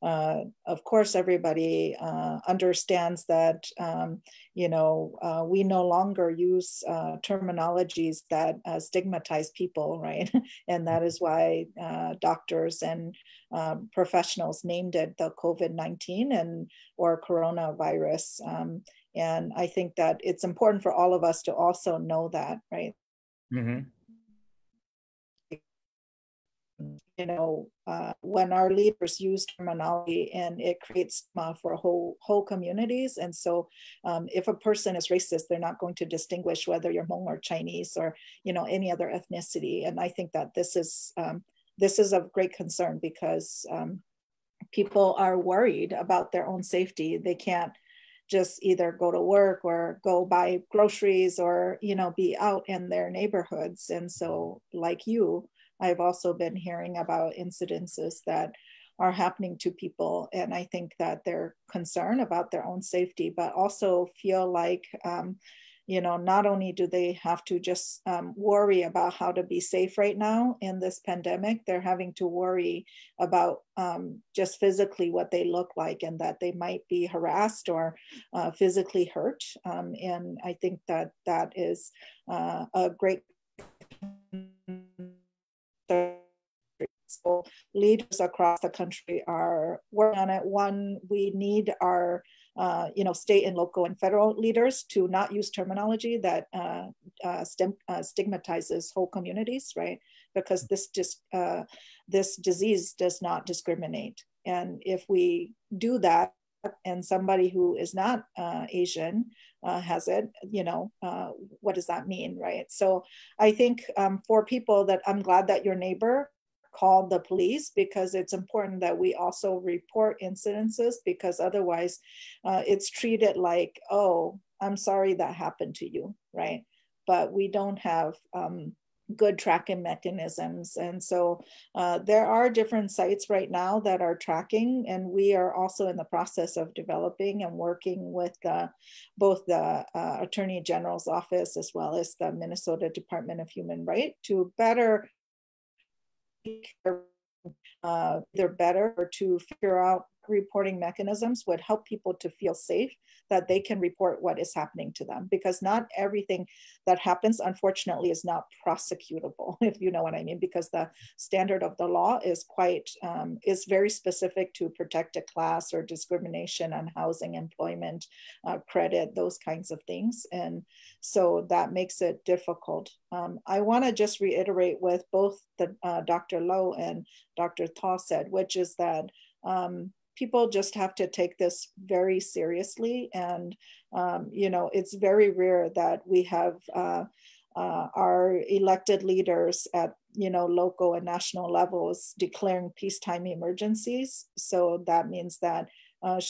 uh, of course, everybody uh, understands that, um, you know, uh, we no longer use uh, terminologies that uh, stigmatize people, right? and that is why doctors and professionals named it the COVID-19 and or coronavirus. Um, and I think that it's important for all of us to also know that, right? Mm-hmm. You know, uh, when our leaders use terminology and it creates uh, for whole whole communities. And so, um, if a person is racist, they're not going to distinguish whether you're Hmong or Chinese or you know any other ethnicity. And I think that this is um, this is of great concern because um, people are worried about their own safety. They can't just either go to work or go buy groceries or you know be out in their neighborhoods and so like you I've also been hearing about incidences that are happening to people. And I think that they're concerned about their own safety, but also feel like, um, you know, not only do they have to just um, worry about how to be safe right now in this pandemic, they're having to worry about um, just physically what they look like and that they might be harassed or uh, physically hurt. Um, and I think that that is uh, a great so leaders across the country are working on it. One, we need our uh, you know, state and local and federal leaders to not use terminology that uh, uh, stim- uh, stigmatizes whole communities, right? Because this just uh, this disease does not discriminate, and if we do that, and somebody who is not uh, Asian has it, you know, uh, what does that mean, right? So I think um, for people that I'm glad that your neighbor called the police because it's important that we also report incidences because otherwise uh, it's treated like, oh, I'm sorry that happened to you, right? But we don't have um, good tracking mechanisms. And so uh, there are different sites right now that are tracking, and we are also in the process of developing and working with both the uh, Attorney General's office as well as the Minnesota Department of Human Rights to better uh, they're better or to figure out reporting mechanisms would help people to feel safe that they can report what is happening to them because not everything that happens unfortunately is not prosecutable if you know what i mean because the standard of the law is quite um, is very specific to protect a class or discrimination on housing employment uh, credit those kinds of things. And so that makes it difficult. Um, i want to just reiterate with both the uh, dr Lo and dr Thao said which is that um, people just have to take this very seriously. And, um, you know, it's very rare that we have uh, uh, our elected leaders at, you know, local and national levels declaring peacetime emergencies. So that means that uh,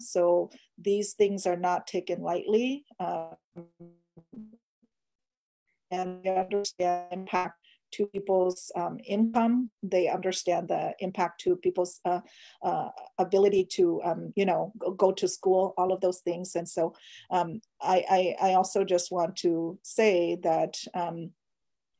so these things are not taken lightly. Um, and we understand the impact to people's um, income. They understand the impact to people's uh, uh, ability to, um, you know, go, to school, all of those things. And so um, I, I, I, also just want to say that um,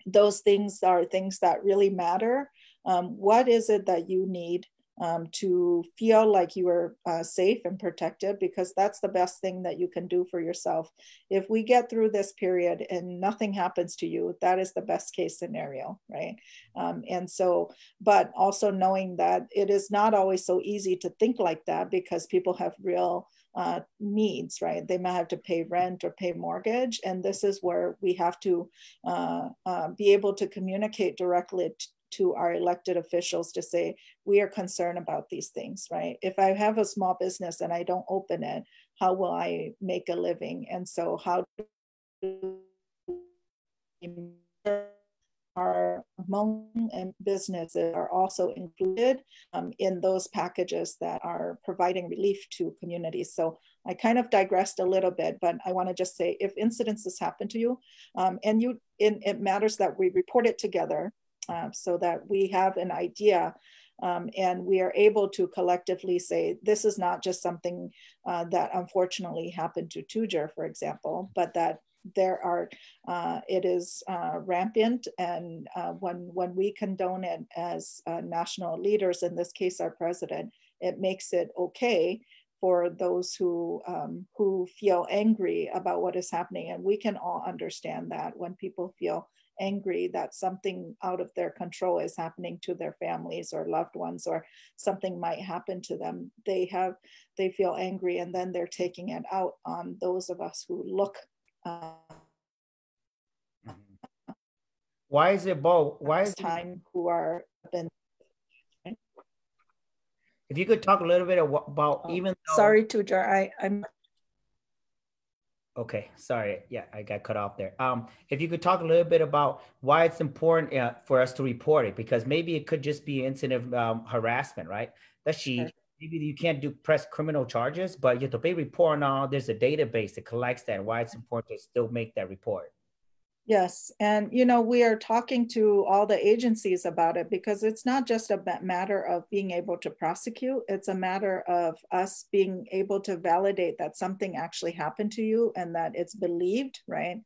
those things are things that really matter. Um, what is it that you need um, to feel like you are uh, safe and protected because that's the best thing that you can do for yourself. If we get through this period and nothing happens to you, that is the best case scenario, right? Um, and so, but also knowing that it is not always so easy to think like that because people have real uh, needs, right? They might have to pay rent or pay mortgage. And this is where we have to uh, uh, be able to communicate directly to our elected officials to say, we are concerned about these things, right? If I have a small business and I don't open it, how will I make a living? And so, how do our Hmong and businesses are also included um, in those packages that are providing relief to communities. So I kind of digressed a little bit, but I want to just say if incidences happen to you, um, and you, it, it matters that we report it together uh, so that we have an idea um, and we are able to collectively say this is not just something uh, that unfortunately happened to Tou Ger, for example, but that there are uh, it is uh, rampant and uh, when when we condone it as uh, national leaders in this case our president it makes it okay for those who um, who feel angry about what is happening. And we can all understand that when people feel angry that something out of their control is happening to their families or loved ones or something might happen to them they have they feel angry and then they're taking it out on those of us who look uh, Why is it both? Why is time who are been if you could talk a little bit about oh, even though, sorry Tou Ger, I I'm Okay, sorry. Yeah, I got cut off there. Um, if you could talk a little bit about why it's important uh, for us to report it, because maybe it could just be incident um, harassment, right? That she sure. maybe you can't do press criminal charges, but you have to pay report now. There's a database that collects that. Why it's important to still make that report. Yes, and you know we are talking to all the agencies about it because it's not just a matter of being able to prosecute, it's a matter of us being able to validate that something actually happened to you and that it's believed, right?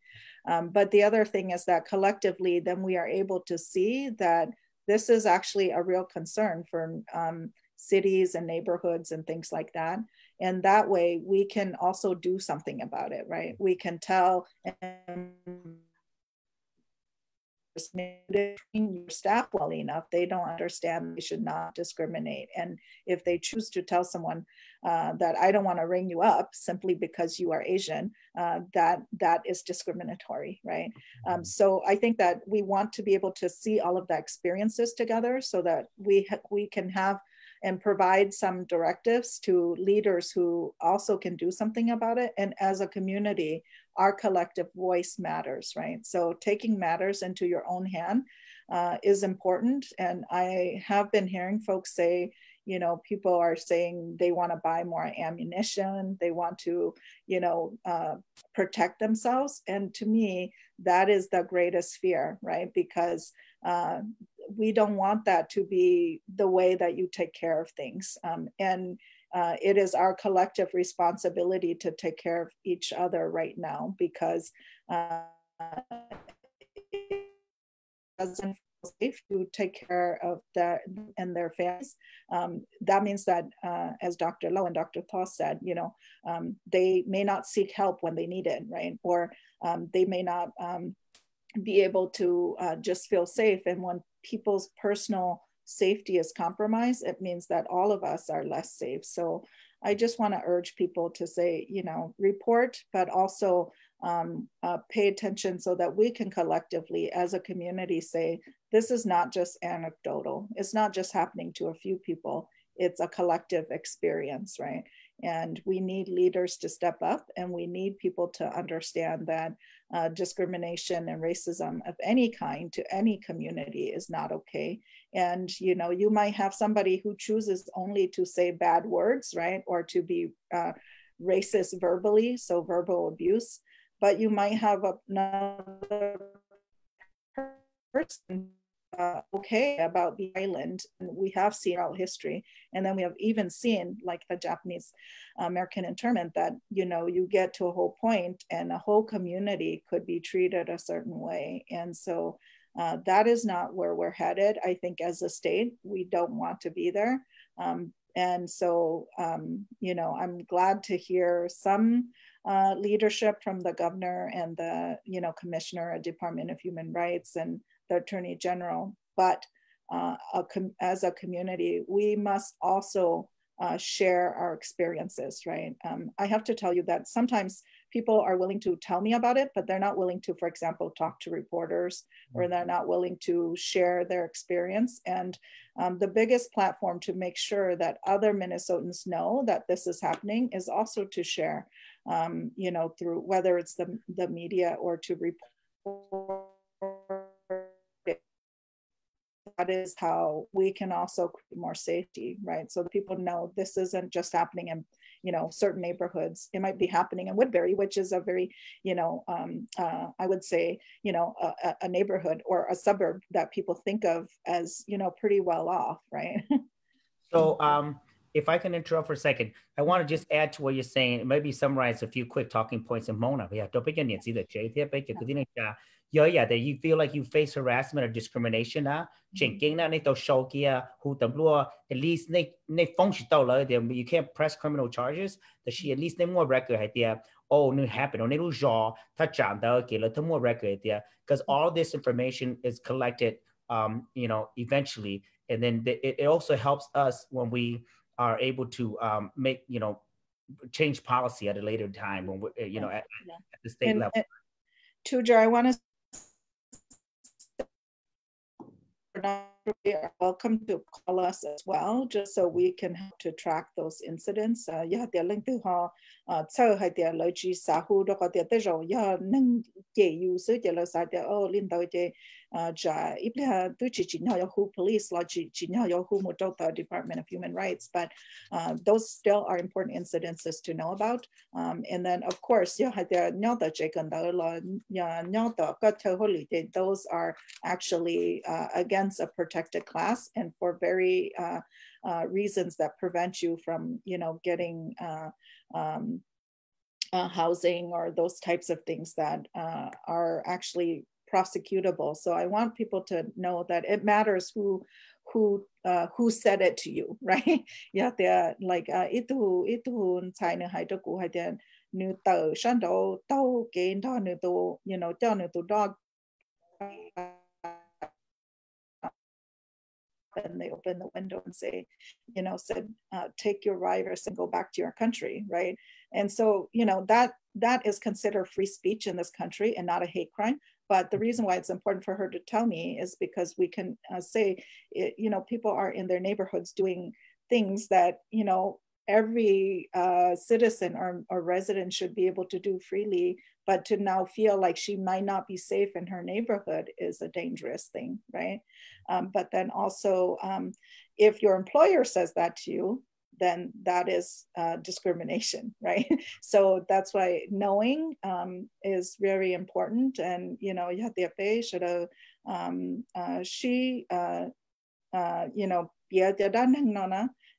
Um, but the other thing is that collectively, then we are able to see that this is actually a real concern for um, cities and neighborhoods and things like that. And that way we can also do something about it, right? We can tell and your staff well enough, they don't understand they should not discriminate. And if they choose to tell someone uh, that I don't want to ring you up simply because you are Asian, uh, that that is discriminatory, right? Um, mm-hmm. so I think that we want to be able to see all of the experiences together so that we we can have and provide some directives to leaders who also can do something about it. And as a community, our collective voice matters, right? So taking matters into your own hand uh, is important. And I have been hearing folks say, you know, people are saying they want to buy more ammunition, they want to, you know, uh, protect themselves. And to me, that is the greatest fear, right? Because uh, we don't want that to be the way that you take care of things. Um, and uh, it is our collective responsibility to take care of each other right now because uh, doesn't safe to take care of that and their families. Um, that means that, uh, as Dr. Lo and Dr. Thoss said, you know, um, they may not seek help when they need it, right? Or um, they may not um, be able to uh, just feel safe. And when people's personal safety is compromised, it means that all of us are less safe. So I just want to urge people to say, you know, report, but also um, uh, pay attention so that we can collectively, as a community, say, this is not just anecdotal. It's not just happening to a few people. It's a collective experience, right? And we need leaders to step up and we need people to understand that uh, discrimination and racism of any kind to any community is not okay. And, you know, you might have somebody who chooses only to say bad words, right? Or to be uh, racist verbally, so verbal abuse. But you might have another person uh, okay about the island. And we have seen throughout history. And then we have even seen, like the Japanese American internment, that, you know, you get to a whole point and a whole community could be treated a certain way. And so uh, that is not where we're headed. I think as a state, we don't want to be there. Um, and so, um, you know, I'm glad to hear some uh, leadership from the governor and the, you know, commissioner at Department of Human Rights and the Attorney General, but uh, a as a community, we must also uh, share our experiences, right? Um, I have to tell you that sometimes people are willing to tell me about it, but they're not willing to, for example, talk to reporters or mm-hmm. they're not willing to share their experience. And um, the biggest platform to make sure that other Minnesotans know that this is happening is also to share, um, you know, through whether it's the, the media or to report that is how we can also create more safety, right? So the people know this isn't just happening in, you know, certain neighborhoods. It might be happening in Woodbury, which is a very, you know, um, uh, I would say, you know, a, a neighborhood or a suburb that people think of as, you know, pretty well off, right? so, um, if I can interrupt for a second, I want to just add to what you're saying, maybe summarize a few quick talking points in Mona. We have two opinions, either Jay, Katina, yeah, yeah. that you feel like you face harassment or discrimination now. Mm-hmm. Changing that đó show kia uh, who uh, at least nên nên phong chỉ you can't press criminal charges That she at least nên mua record hay oh new happened on new jaw touch on đó okay. Let more record tiệt because all this information is collected um you know eventually and then the, it, it also helps us when we are able to um make you know change policy at a later time when we, you know at, at the state and, level. Tou Ger, I want to production are welcome to call us as well, just so we can help to track those incidents. Uh, yeah, the link to ha, uh, so hai the logi sahu do ko the ro ya nang ye yu so the lo sa the oh lin do je ja ibla tu chi chi who police la chi chi na who mo Department of Human Rights, but uh, those still are important incidences to know about. Um, and then of course, yeah, the nya da je kan da la ya nya da ka those are actually uh, against a protected class and for very uh, uh, reasons that prevent you from, you know, getting uh, um, uh, housing or those types of things that uh, are actually prosecutable. So I want people to know that it matters who who uh, who said it to you, right? Yeah, they're like itu itu China hai to ku hai den nu tờ shan do tàu gain do nu to you know cho nu to dog and they open the window and say, you know, said, uh, take your virus and go back to your country, right? And so, you know, that that is considered free speech in this country and not a hate crime. But the reason why it's important for her to tell me is because we can uh, say, it, you know, people are in their neighborhoods doing things that, you know, every uh, citizen or, or resident should be able to do freely but to now feel like she might not be safe in her neighborhood is a dangerous thing right? Um, but then also um, if your employer says that to you then that is uh, discrimination right? So that's why knowing um, is very important and you know Yatiape should have um, uh, she uh, uh, you know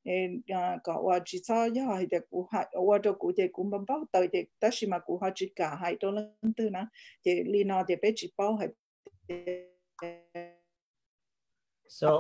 e ka wa chi cha ya hai de ku ha wa do ku de ku ma ba ta de ta shi ma ku ha chi ka hai to lan tu na de li na de pe chi pao hai so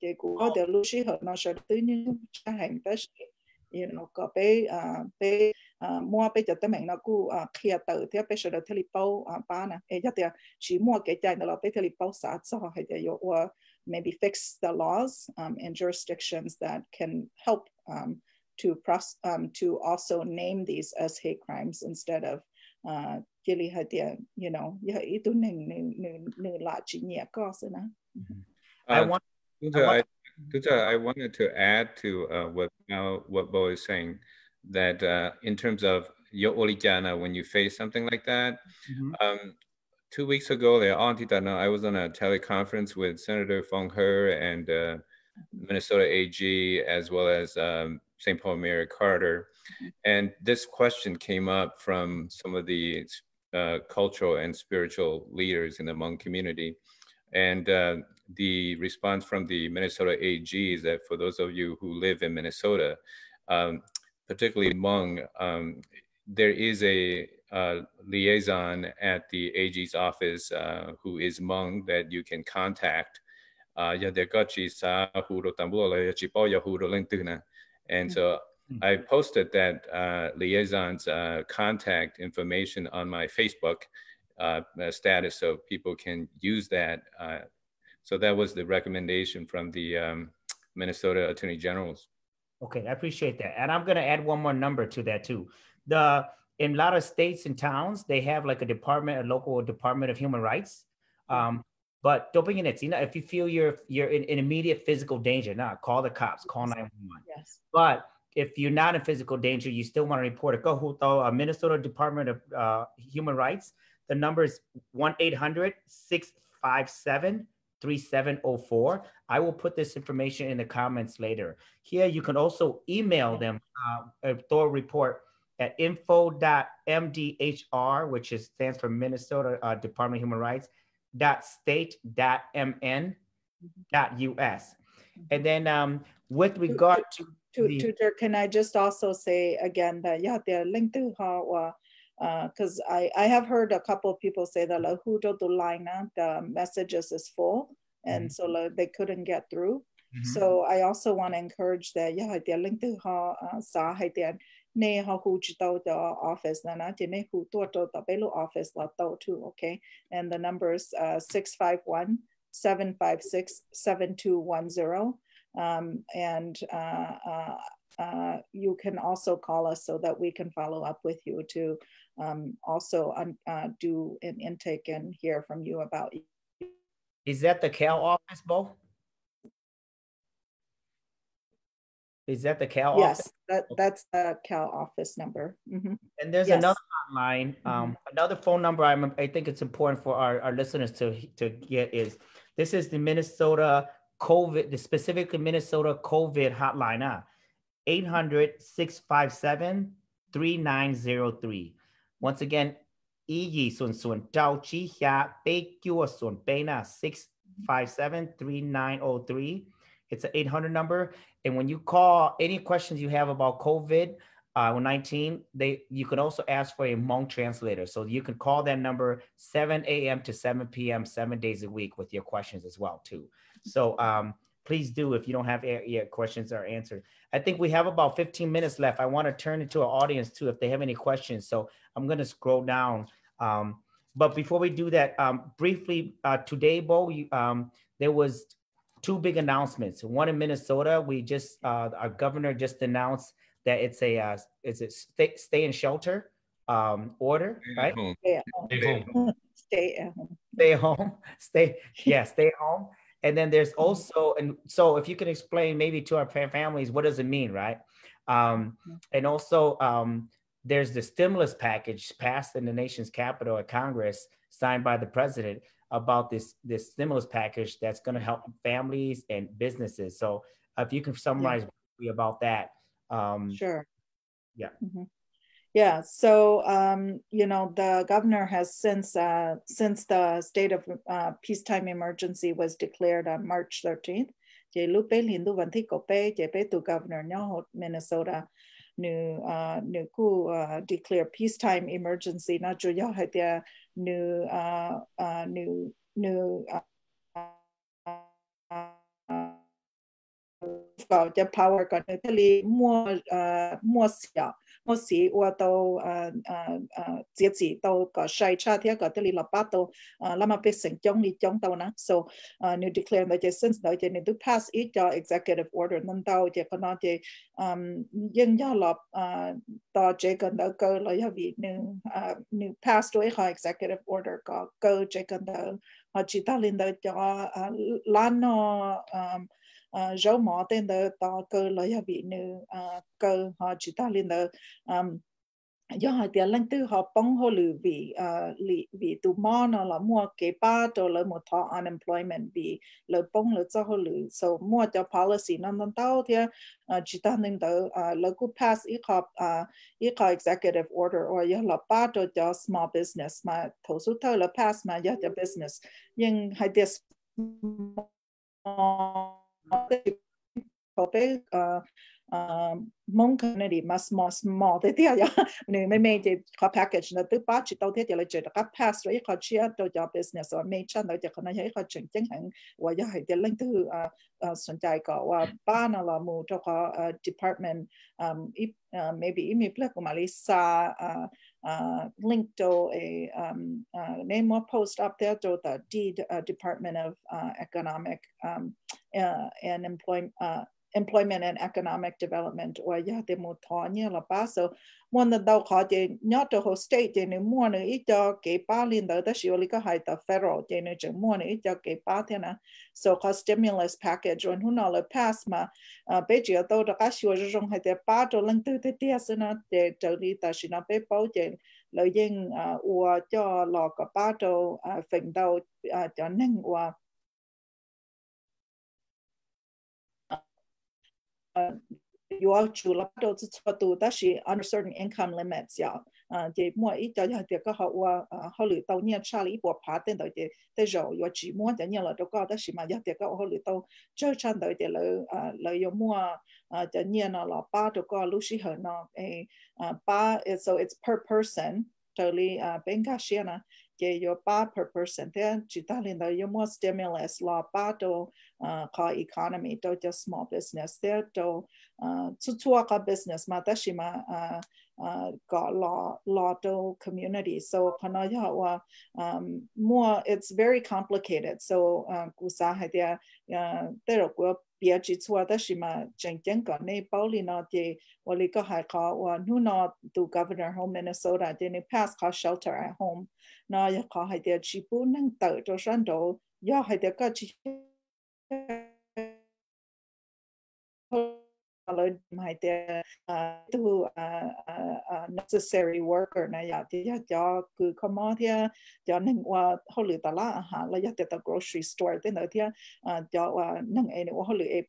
de ku ha de lu shi ha na sha tu ni cha hai ta shi you know có bé à bé à mua bé cho tới mình nó à kia tự thì bé sẽ được thay bao à ba nè e cho thì chỉ mua cái trái nó là bé thay bao sát so hay là yo maybe fix the laws um, in jurisdictions that can help um, to pros- um, to also name these as hate crimes instead of uh, you know, la. I want. I, I wanted to add to uh, what now what Bo is saying that uh, in terms of your olijana when you face something like that, mm-hmm. um, two weeks ago, I was on a teleconference with Senator Foung Hawj and uh, Minnesota AG, as well as um, St. Paul Mayor Carter. And this question came up from some of the uh, cultural and spiritual leaders in the Hmong community. And uh, the response from the Minnesota AG is that for those of you who live in Minnesota, um, particularly Hmong, um, there is a uh, liaison at the AG's office uh, who is Hmong that you can contact. Uh, and so mm-hmm. I posted that uh, liaison's uh, contact information on my Facebook uh, status so people can use that. so that was the recommendation from the um, Minnesota Attorney Generals. Okay, I appreciate that. And I'm going to add one more number to that too. The in a lot of states and towns, they have like a department, a local department of human rights. Um, but doping in it, you know, if you feel you're you're in, in immediate physical danger, now call the cops, call 911. Yes. But if you're not in physical danger, you still want to report it. Go to uh, Minnesota Department of uh, Human Rights. The number is 1 800 657 3704. I will put this information in the comments later. Here, you can also email them uh, a thorough report at info.mdhr, which is stands for Minnesota uh, Department of Human Rights, dot state dot mn dot us. And then um, with regard to, to, the, can I just also say again that yeah, they're linked to how because uh, I, I have heard a couple of people say that like, who the line the messages is full and mm-hmm. so like, they couldn't get through. Mm-hmm. So I also want to encourage that yeah, they're linked to uh, ne ha hu chi tau the office na na ne hu to to the belo office la tau too okay and the number is uh 651 756 7210 um, and uh, uh, uh, you can also call us so that we can follow up with you to um, also uh, do an intake and hear from you about Is that the Cal office, Bo? Is that the Cal yes, office? Yes, that, that's the Cal office number. Mm-hmm. And there's yes. another hotline, mm-hmm. um, mm-hmm. another phone number I'm, I think it's important for our, our listeners to, to get is this is the Minnesota COVID, the specifically Minnesota COVID hotline, uh, Ah, 800 657 3903. Once again, Iyi Sun Sun Tao Chi Hia Bei Kua Sun Pena 657 3903. It's an 800 number. And when you call any questions you have about COVID uh, 19, they you can also ask for a Hmong translator. So you can call that number 7 a.m. to 7 p.m. seven days a week with your questions as well too. So um, please do if you don't have your questions are answered. I think we have about 15 minutes left. I want to turn it to our audience too if they have any questions. So I'm going to scroll down. Um, but before we do that, um, briefly uh, today, Bo, you, um, there was two big announcements. One in Minnesota, we just uh, our governor just announced that it's a uh, it's a stay, stay in shelter um, order, right? Home. Stay at home. Stay home. Stay at home. Stay home, stay yeah, stay home. And then there's also and so if you can explain maybe to our families what does it mean, right? Um, and also um, there's the stimulus package passed in the nation's capital at Congress, signed by the president about this this stimulus package that's going to help families and businesses. So if you can summarize briefly about that, um, Sure. Yeah. Mhm. Yeah. So, um, you know, the governor has since uh, since the state of uh, peacetime emergency was declared on March 13th. Chị lúc bé liền tu vẫn thích cổ bé, chị bé tu governor hột Minnesota nu uh, nu ku uh, declare peacetime emergency. Na jo ya ha tia nu uh, uh, nu nu uh, uh, vào cho power. Còn nữa thế li mua uh, mua xỉa mua xỉ qua tàu uh, uh, uh, giết chỉ tàu có sai cha thế có thế li là bắt tàu uh, làm mà biết sinh chống đi chống tàu na so uh, nếu declare that just since đó chỉ nên to pass ít cho executive order nên tàu chỉ có nói chỉ um dân do là uh, tàu chỉ cần đó cơ là do vì nếu uh, nếu pass đôi họ executive order có cơ chỉ cần đó họ chỉ ta lên đó cho uh, lan nó Ờ, um, dấu mỏ tên đó to cơ là do vì nữ uh, cơ họ chỉ ta lên đó um, do họ tiền lần tư họ bông họ lử vì uh, ờ, vì vì tụ mò nó là mua kế ba đồ là một thọ unemployment vì lấy bông lấy cho họ lử so mua cho policy nó nó tao thì uh, chỉ ta nên đó uh, lỡ pass ít họp uh, ít họp executive order or do là ba đồ cho small business mà thổ số thơ là pass mà do cho business. Nhưng hay tiền có bé uh, uh, mong community mà small small thế thì ya nếu mấy mấy cái có package nó tự bắt chỉ đầu thế thì là chỉ có pass rồi có chia đầu cho business or mấy chân đầu thì có nói có chỉnh chỉnh hàng và ya hay tiền lên từ uh, uh, สนใจก็ว่าบ้านเราหมู่เจ้าก็ uh, department um, if, uh, maybe มีเพื่อนมาลิซา Uh, uh, link to a um, uh, name more post up there to the D uh, Department of uh, Economic um, uh, and Employment uh, employment and economic development wa ya de mo tho ni la pa. So mon da dau kha je nya to ho state je ni mo ne i cho ke pa lin da da shi li ka hai ta federal je ne je mo ne i cho ke pa the na. So ka stimulus package on hu na le pass ma be ji to da ka shi wo jong hai te pa, to lang tu te te se na, te to li ta shi na pe pau je lo yin u cho lo ka pa to phình đâu cho nên wa uh, you are chủ lập đầu zu cho tu ta shi under certain income limits uh, je mo i cho ya de ka ha wa ha lu tao nia cha li bo pa ten do de de jo yo ji mo de nia la do ka ta shi ma ya de ka ha lu cho chan do de lo lo yo mo de nia na la pa do ka lu shi ha na e pa so it's per person totally uh, je yo pa per person then chỉ ta lên đó yo more stimulus la pa do uh, ka economy do just small business there do uh, chu chu ka business ma ta shi ma uh, uh, got law lotto community so panaya wa um, more it's very complicated so kusa ku sa ha dia uh, te ro bia chi chua ta shima cheng cheng ka ne pauli na de wali ka ha ka wa nu na tu governor home minnesota de ne pass ka shelter at home na ya ka ha dia chi pu nang ta to shan do ya hay de ka chi mai de tu necessary worker na ya ti ya cho ku kama thia cho ning wa holu ta la ha la ya te ta grocery store te na thia cho wa nang e ni wa holu e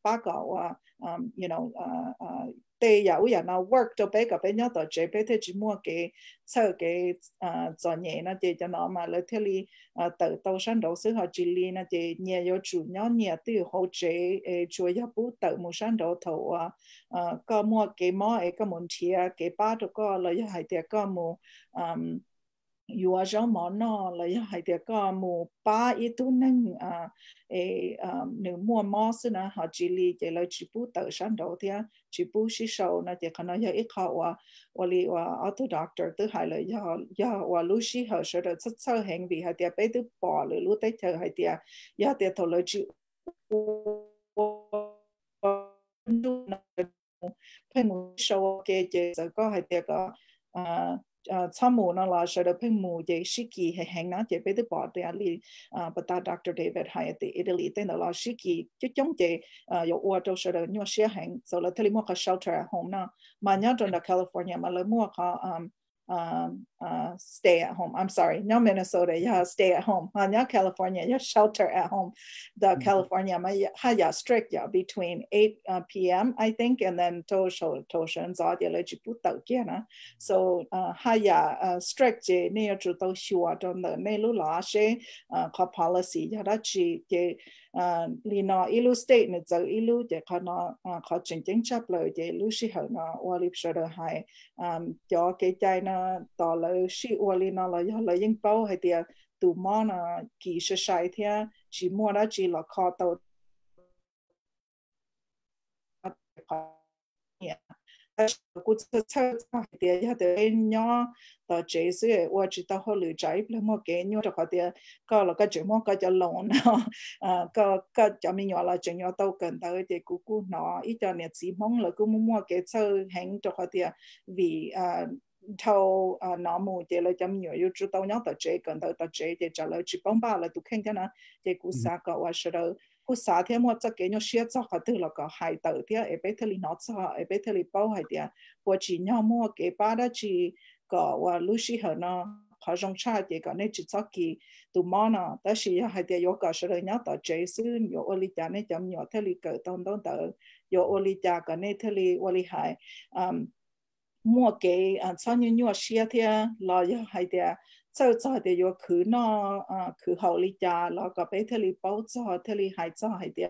um, you know uh, uh, 地有人啊 work 做俾個俾呢度最俾啲主摸嘅收嘅啊作業呢啲就攞嘛嚟睇你啊到到上到時候處理呢啲你要主要你都要好似誒做一步到冇上到頭啊啊個摸嘅摸誒個問題啊嘅巴到個嚟一係啲個冇嗯。To be ka be nya to je be te ji mo ke sau ke cho nhẹ na je cho nó mà le thế li tự tàu sang đầu sư họ chỉ li na je nhẹ yo chủ nhỏ nhẹ từ hỗ trợ chủ ya bu tự mu sang đầu thầu à có mua cái mò cái cái món chia cái ba đó có là ya hai tiệt có mu yua zhao mo no la ya hai de ka mu pa i tu neng a e nu mo mo se na ha ji li de la chi pu ta shan do tia chi pu shi shao na de kana ya i kha wa wa li wa auto doctor tu hai la ya ya wa lu shi ha sha de cha cha heng bi ha de pe tu pa le lu te cha hai dia ya de to lo chi pe mu shao ke je sa ko hai de ka tham mưu tham mô tsamu na la shara pe mu ye shiki he hang na je pe de bo de ali but that dr david hay the italy then the la shiki che chong je yo wa to shara nyo she hang so la tele mo ka shelter at home na mà nya trong ừ. na california mà la mo ka um, uh, stay at home. I'm sorry, no Minnesota, yeah, stay at home. Hanya California, yeah, shelter at home. The mm-hmm. California, yeah, strict, yeah, between 8 uh, p.m., I think, and then Tosho, Tosho, and Zadia, Jiputau, Gena. So, uh, Haya, uh, strict, near to Toshua, don the Nelu Lashe, uh, ka policy, yeah, uh, that she, Lina, Ilu State, Nizo, Ilu, de Kana, Kachin, Chaplo, de Lushi, Hona, Walip Shoda, Hai, um, York, Dina, ตทเนี่ยจะอิลูเดี๋ยวเขาเนาะเขาจริงจริงชับเลยเดี๋ยวลูชิเหรอเนาะวอลิบชดให้เดี๋ยวเกใจเนาะต่อเลยชิวอลีเนาะเลยเลยยิ่งเป้าให้เดียวตูมอนะกี่ชใช้เทียจีมัวแล้วจีหลอกคอตัวเนี่ยกูจะเชื่อเดียวเดี๋ยวเนาะ tờ chế sư và chỉ tao họ lựa trái là một cái nhau cho họ thì có là cái chuyện mà cái cho lộn nó à có có cho mình nhỏ là chuyện nhỏ tao cần tao thì cú cú nó ít cho nên chỉ mong là cú mua cái sơ hành cho họ thì vì à thâu à nó mù thì là chăm nhiều yêu chú tao nhớ tờ chế cần tao tờ chế thì trả lời chỉ bóng ba là tụ khen cho nó. Thì cú sa có và sau đó cú sa thì mua chắc cái nhau xia cho họ từ là có hai tờ thì ở bên li nó cho ở bên li bao hai thì và chỉ nhau mua cái ba đó chỉ có và lúc xí hở nó họ trong cha thì có nên chỉ cho kỳ tụ mò nó. Đó là hai đứa có cái sự nhớ tao chế sư có ô li cha nên chấm nhỏ thế li cỡ tông tông tờ có ô li cha có nên thế li ô li hai mua cái à sau như nhỏ xia thì là có hai đứa sau cho thì có khử nó à khử hậu li cha là có bé thế li bao cho thế li hai cho hai đứa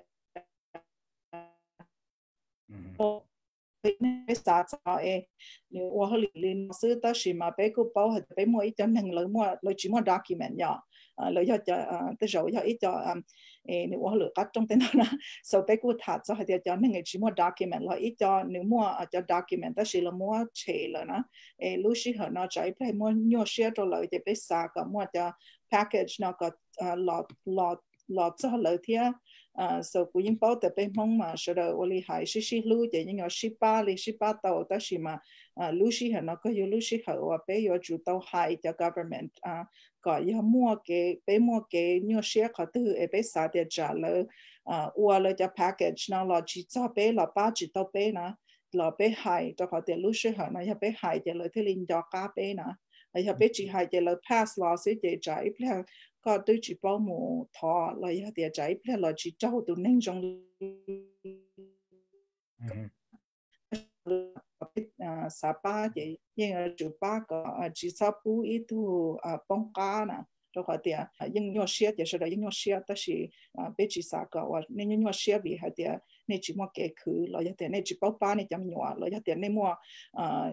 ne sa sa e ne wa hli lin sư ta shi ma pe ku bảo hat pe mua ít cho nang lo mua, lo chỉ mua document ya lo cho ta ta jo cho i ta e ne wa hli ka trong te na so pe ku tha sa ha ta ta nang chi document lo i ta ne mo a document ta shi là mo che lo na e lu shi ha na chai pe mo nyo share to lo te pe sa ka mo ta package na ka lot lot lot cho lo thia à so cú yên bảo tập bên mong mà sau đó oli hai xí xí lu để những xí ba li xí ba tàu đó xí mà à lu xí hả nó có yêu lu xí hả và bé yêu chủ tàu hai cho government à có yêu mua cái bé mua cái nhiều xe có từ ở bé xã để trả lỡ à qua lỡ cho package nó là chỉ cho bé là ba chỉ tàu bé nè là bé hai cho có thể lu xí hả nó yêu bé hai để lỡ thế linh cho cá bé nè 系俾住系嘅，嚟 pass 落先嘅仔，譬如 có tôi chỉ bảo mù thọ là ya địa trái phải là chỉ trâu tụ nên trong sa ba vậy nhưng ở chỗ ba có chỉ sa bu ít thu bông cá nè rồi họ địa, nhưng nhau xe thì sau đó nhưng nhau xe ta chỉ bé chỉ sa có và nên nhưng nhau xe vì họ địa, nên chỉ mua kẹt khứ là ya địa, nên chỉ bao ba nên chăm nhau là ya địa nên mua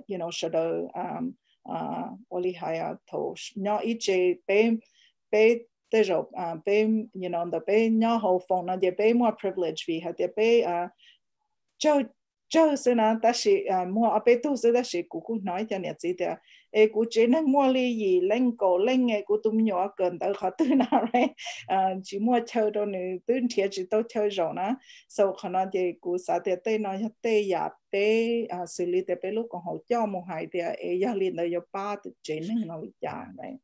you know sau đó um uh, oli haya thổ nhỏ ít chế bé bé te jo bé uh, you know the bé nya ho phong na de bé more privilege vì ha de bé à cho cho se na ta shi uh, mua à bé tu se da shi ku ku nói cho nè chỉ de e ku chế na mo li yi leng ko leng e ku tum nhỏ cần tới khó tư na re. Uh, chỉ mua chơi đâu nữ tư thiệt chỉ tôi chơi rồi na. So khả năng de ku sa de te nói te ya bé xử lý te bé lúc còn hỗ cho một hai de e ya liền tới ba ba chế na nói chả này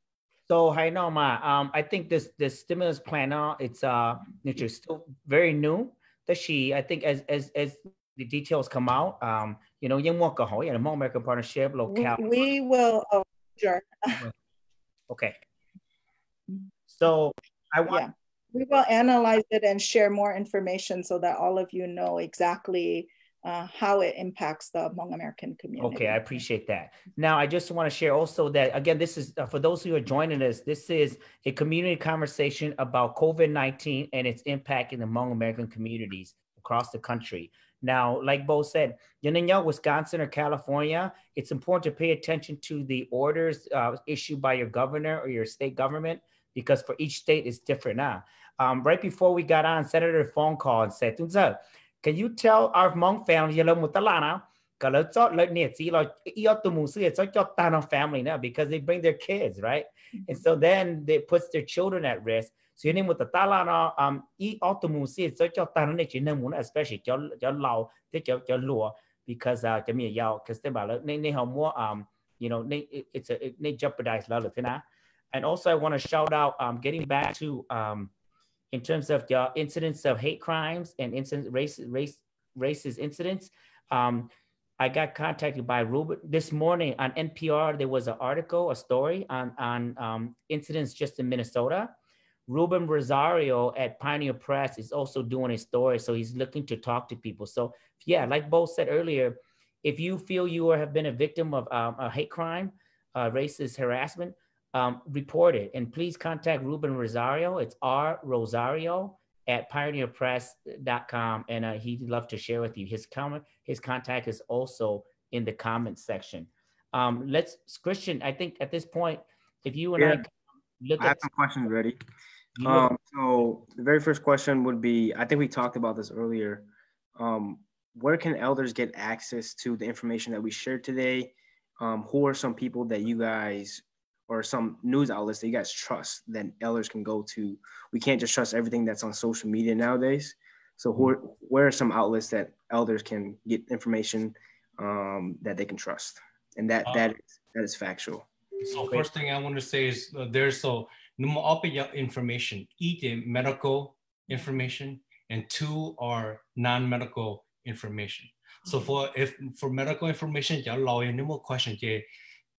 So Hainoma, um, I think this this stimulus plan now it's uh it's still very new. The she I think as as as the details come out, um, you know, yung walk a whole the American partnership We, we will, oh, sure, Okay. So I want yeah. We will analyze it and share more information so that all of you know exactly uh, how it impacts the Hmong American community. Okay, I appreciate that. Now, I just want to share also that again, this is uh, for those who are joining us. This is a community conversation about COVID nineteen and its impact in the Hmong American communities across the country. Now, like Bo said, Yanina, Wisconsin or California, it's important to pay attention to the orders uh, issued by your governor or your state government because for each state it's different now. Um, right before we got on, Senator phone call and said, "Tunza, can you tell our Hmong family you mutalana kalau chot like near see like to musi it's like your family now because they bring their kids, right? And so then they puts their children at risk. So name with the talana um i automusi it's your tano ne chin mun especially your your lao te your your law because uh jami yao because they about ne ne how more um you know it's a it, ne jeopardize la and also I want to shout out um getting back to um in terms of the incidents of hate crimes and incident race race racist incidents. Um, I got contacted by Ruben this morning on NPR. There was an article, a story on on um, incidents just in Minnesota. Ruben Rosario at Pioneer Press is also doing a story, so he's looking to talk to people. So yeah, like Bo said earlier, if you feel you have been a victim of um, a hate crime, uh, racist harassment, um, report it. And please contact Ruben Rosario. It's R Rosario at pioneerpress.com. And uh, he'd love to share with you. His comment, his contact is also in the comments section. Um, let's, Christian, I think at this point, if you and Yeah. I look I have at some questions ready. Um, so the very first question would be, I think we talked about this earlier. Um, where can elders get access to the information that we shared today? Um, who are some people that you guys or some news outlets that you guys trust that elders can go to? We can't just trust everything that's on social media nowadays. So who are, where are some outlets that elders can get information um, that they can trust? And that that is, that is factual. So first thing I want to say is uh, there's so number up information, either medical information and two are non-medical information. So for if for medical information, ya law any more question je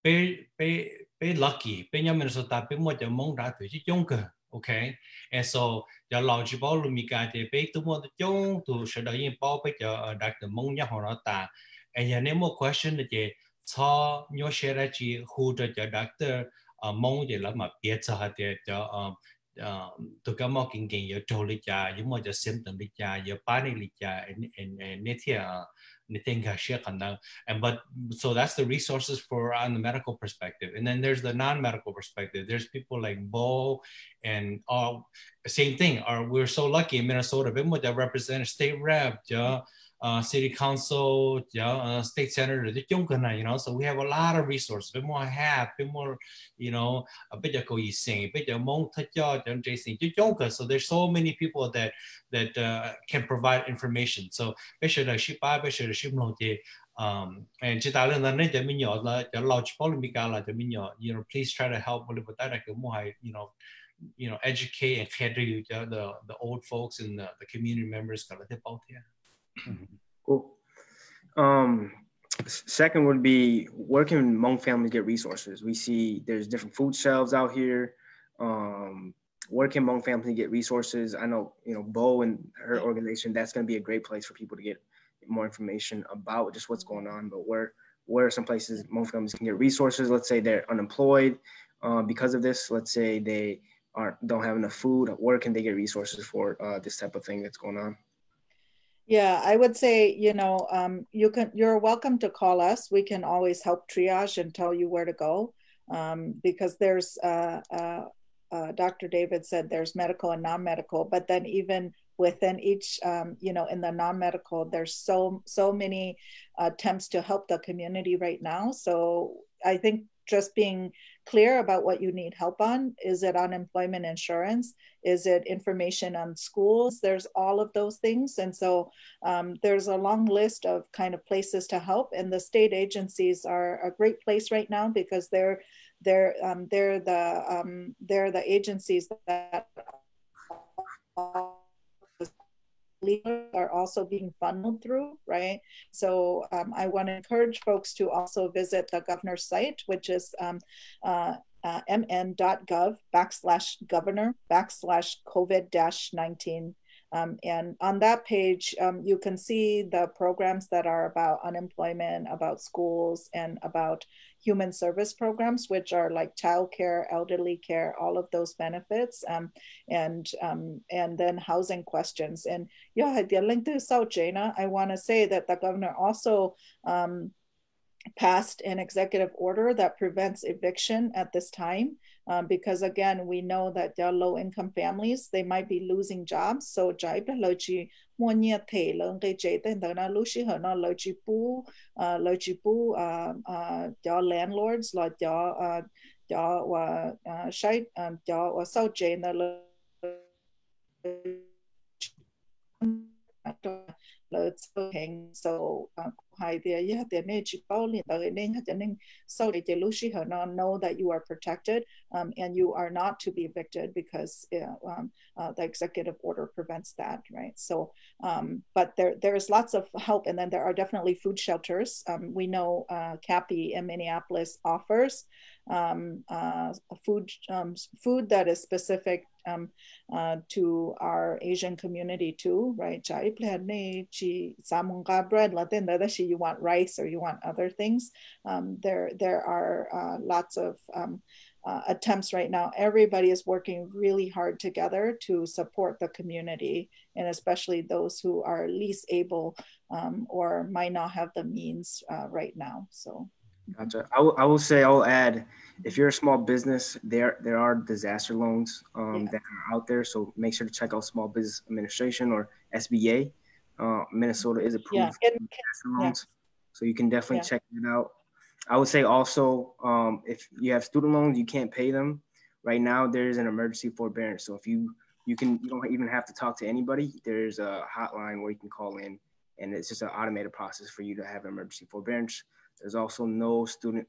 be be be lucky, be nhà Minnesota be more the mong đã tuổi younger, okay? And so ya law chỉ bảo lu mi cái je be tu mo the young tu sẽ đợi yên bảo be cho đặt the mong nhà họ nó ta. And ya any more question je cho nhớ sẽ ra chỉ hỗ trợ cho doctor ờ, mong gì là mà biết cho họ để cho ờ, ờ, tôi cảm ơn kinh nghiệm ở chỗ lý cha những mọi cho symptom lý cha ở ba này lý cha and and and nét thì khả năng and but so that's the resources for on the medical perspective. And then there's the non-medical perspective. There's people like Bo and all same thing. Are we're so lucky in Minnesota bên một representative state rep cho uh, city council, yeah, uh, state senator, you know, so we have a lot of resources, bit more have, bit more, you know, a bit of you sing, a bit of mong so there's so many people that that uh, can provide information. So um and chỉ đạo là nên cho mình nhỏ là cho bảo mình cả là cho mình nhỏ you know please try to help with that. Like more you know you know educate and you the the old folks and the, community members cả là thế thế Cool. Um, second would be where can Hmong families get resources? We see there's different food shelves out here. Um, where can Hmong families get resources? I know, you know, Bo and her organization, that's going to be a great place for people to get more information about just what's going on. But where, where are some places Hmong families can get resources? Let's say they're unemployed uh, because of this. Let's say they aren't, don't have enough food. Where can they get resources for uh, this type of thing that's going on? Yeah, I would say, you know, um, you can, you're welcome to call us. We can always help triage and tell you where to go. Um, because there's, uh, uh, uh, Dr. David said there's medical and non-medical, but then even within each, um, you know, in the non-medical, there's so, so many attempts to help the community right now. So I think just being clear about what you need help on. Is it unemployment insurance? Is it information on schools? There's all of those things. And so um, there's a long list of kind of places to help. And the state agencies are a great place right now because they're they're um, they're the um, they're the agencies that are also being funneled through, right? So um, I want to encourage folks to also visit the governor's site, which is um, uh, uh, mn.gov backslash governor backslash COVID 19 um, and on that page, um, you can see the programs that are about unemployment, about schools, and about human service programs, which are like childcare, elderly care, all of those benefits, um, and um, and then housing questions. And yeah, the link to South Jana, I want to say that the governor also um, passed an executive order that prevents eviction at this time um, because again we know that there are low income families they might be losing jobs so jai pe lo chi mo nya the lo nge che te da na lu shi ha na lo chi pu uh, lo chi pu uh, uh, there landlords lo there uh, there wa uh, shai um, there wa sau che na lo lợi hình so hai dia ya dia ne chi bao li da ne ha ning so de lu shi ha no know that you are protected um, and you are not to be evicted because uh, um, uh, the executive order prevents that right? So um, but there there is lots of help and then there are definitely food shelters. Um, we know uh, CAPI in Minneapolis offers um, uh, food um, food that is specific um, uh, to our Asian community too, right? Bread you want rice or you want other things. Um, there there are uh, lots of um, uh, attempts right now. Everybody is working really hard together to support the community, and especially those who are least able um, or might not have the means uh, right now. So. Gotcha. I will, I will say, I'll add, if you're a small business, there there are disaster loans um, yeah. that are out there. So make sure to check out Small Business Administration or SBA. Uh, Minnesota is approved yeah. It, disaster loans, yeah. so you can definitely check it out. I would say also, um, if you have student loans, you can't pay them. Right now, there is an emergency forbearance. So if you you can you don't even have to talk to anybody. There's a hotline where you can call in, and it's just an automated process for you to have emergency forbearance. There's also no student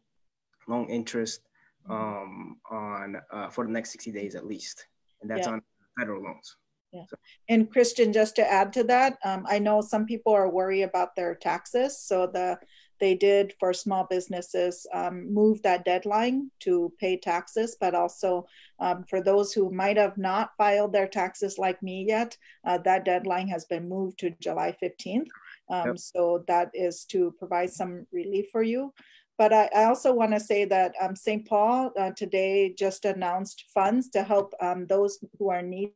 loan interest um, on uh, for the next 60 days at least, and that's yeah. on federal loans. Yeah. So. And Christian, just to add to that, um, I know some people are worried about their taxes. So the they did for small businesses um, move that deadline to pay taxes, but also um, for those who might have not filed their taxes like me yet, uh, that deadline has been moved to July 15th. Um, yep. So that is to provide some relief for you. But I, I also want to say that um, St. Paul uh, today just announced funds to help um, those who are needy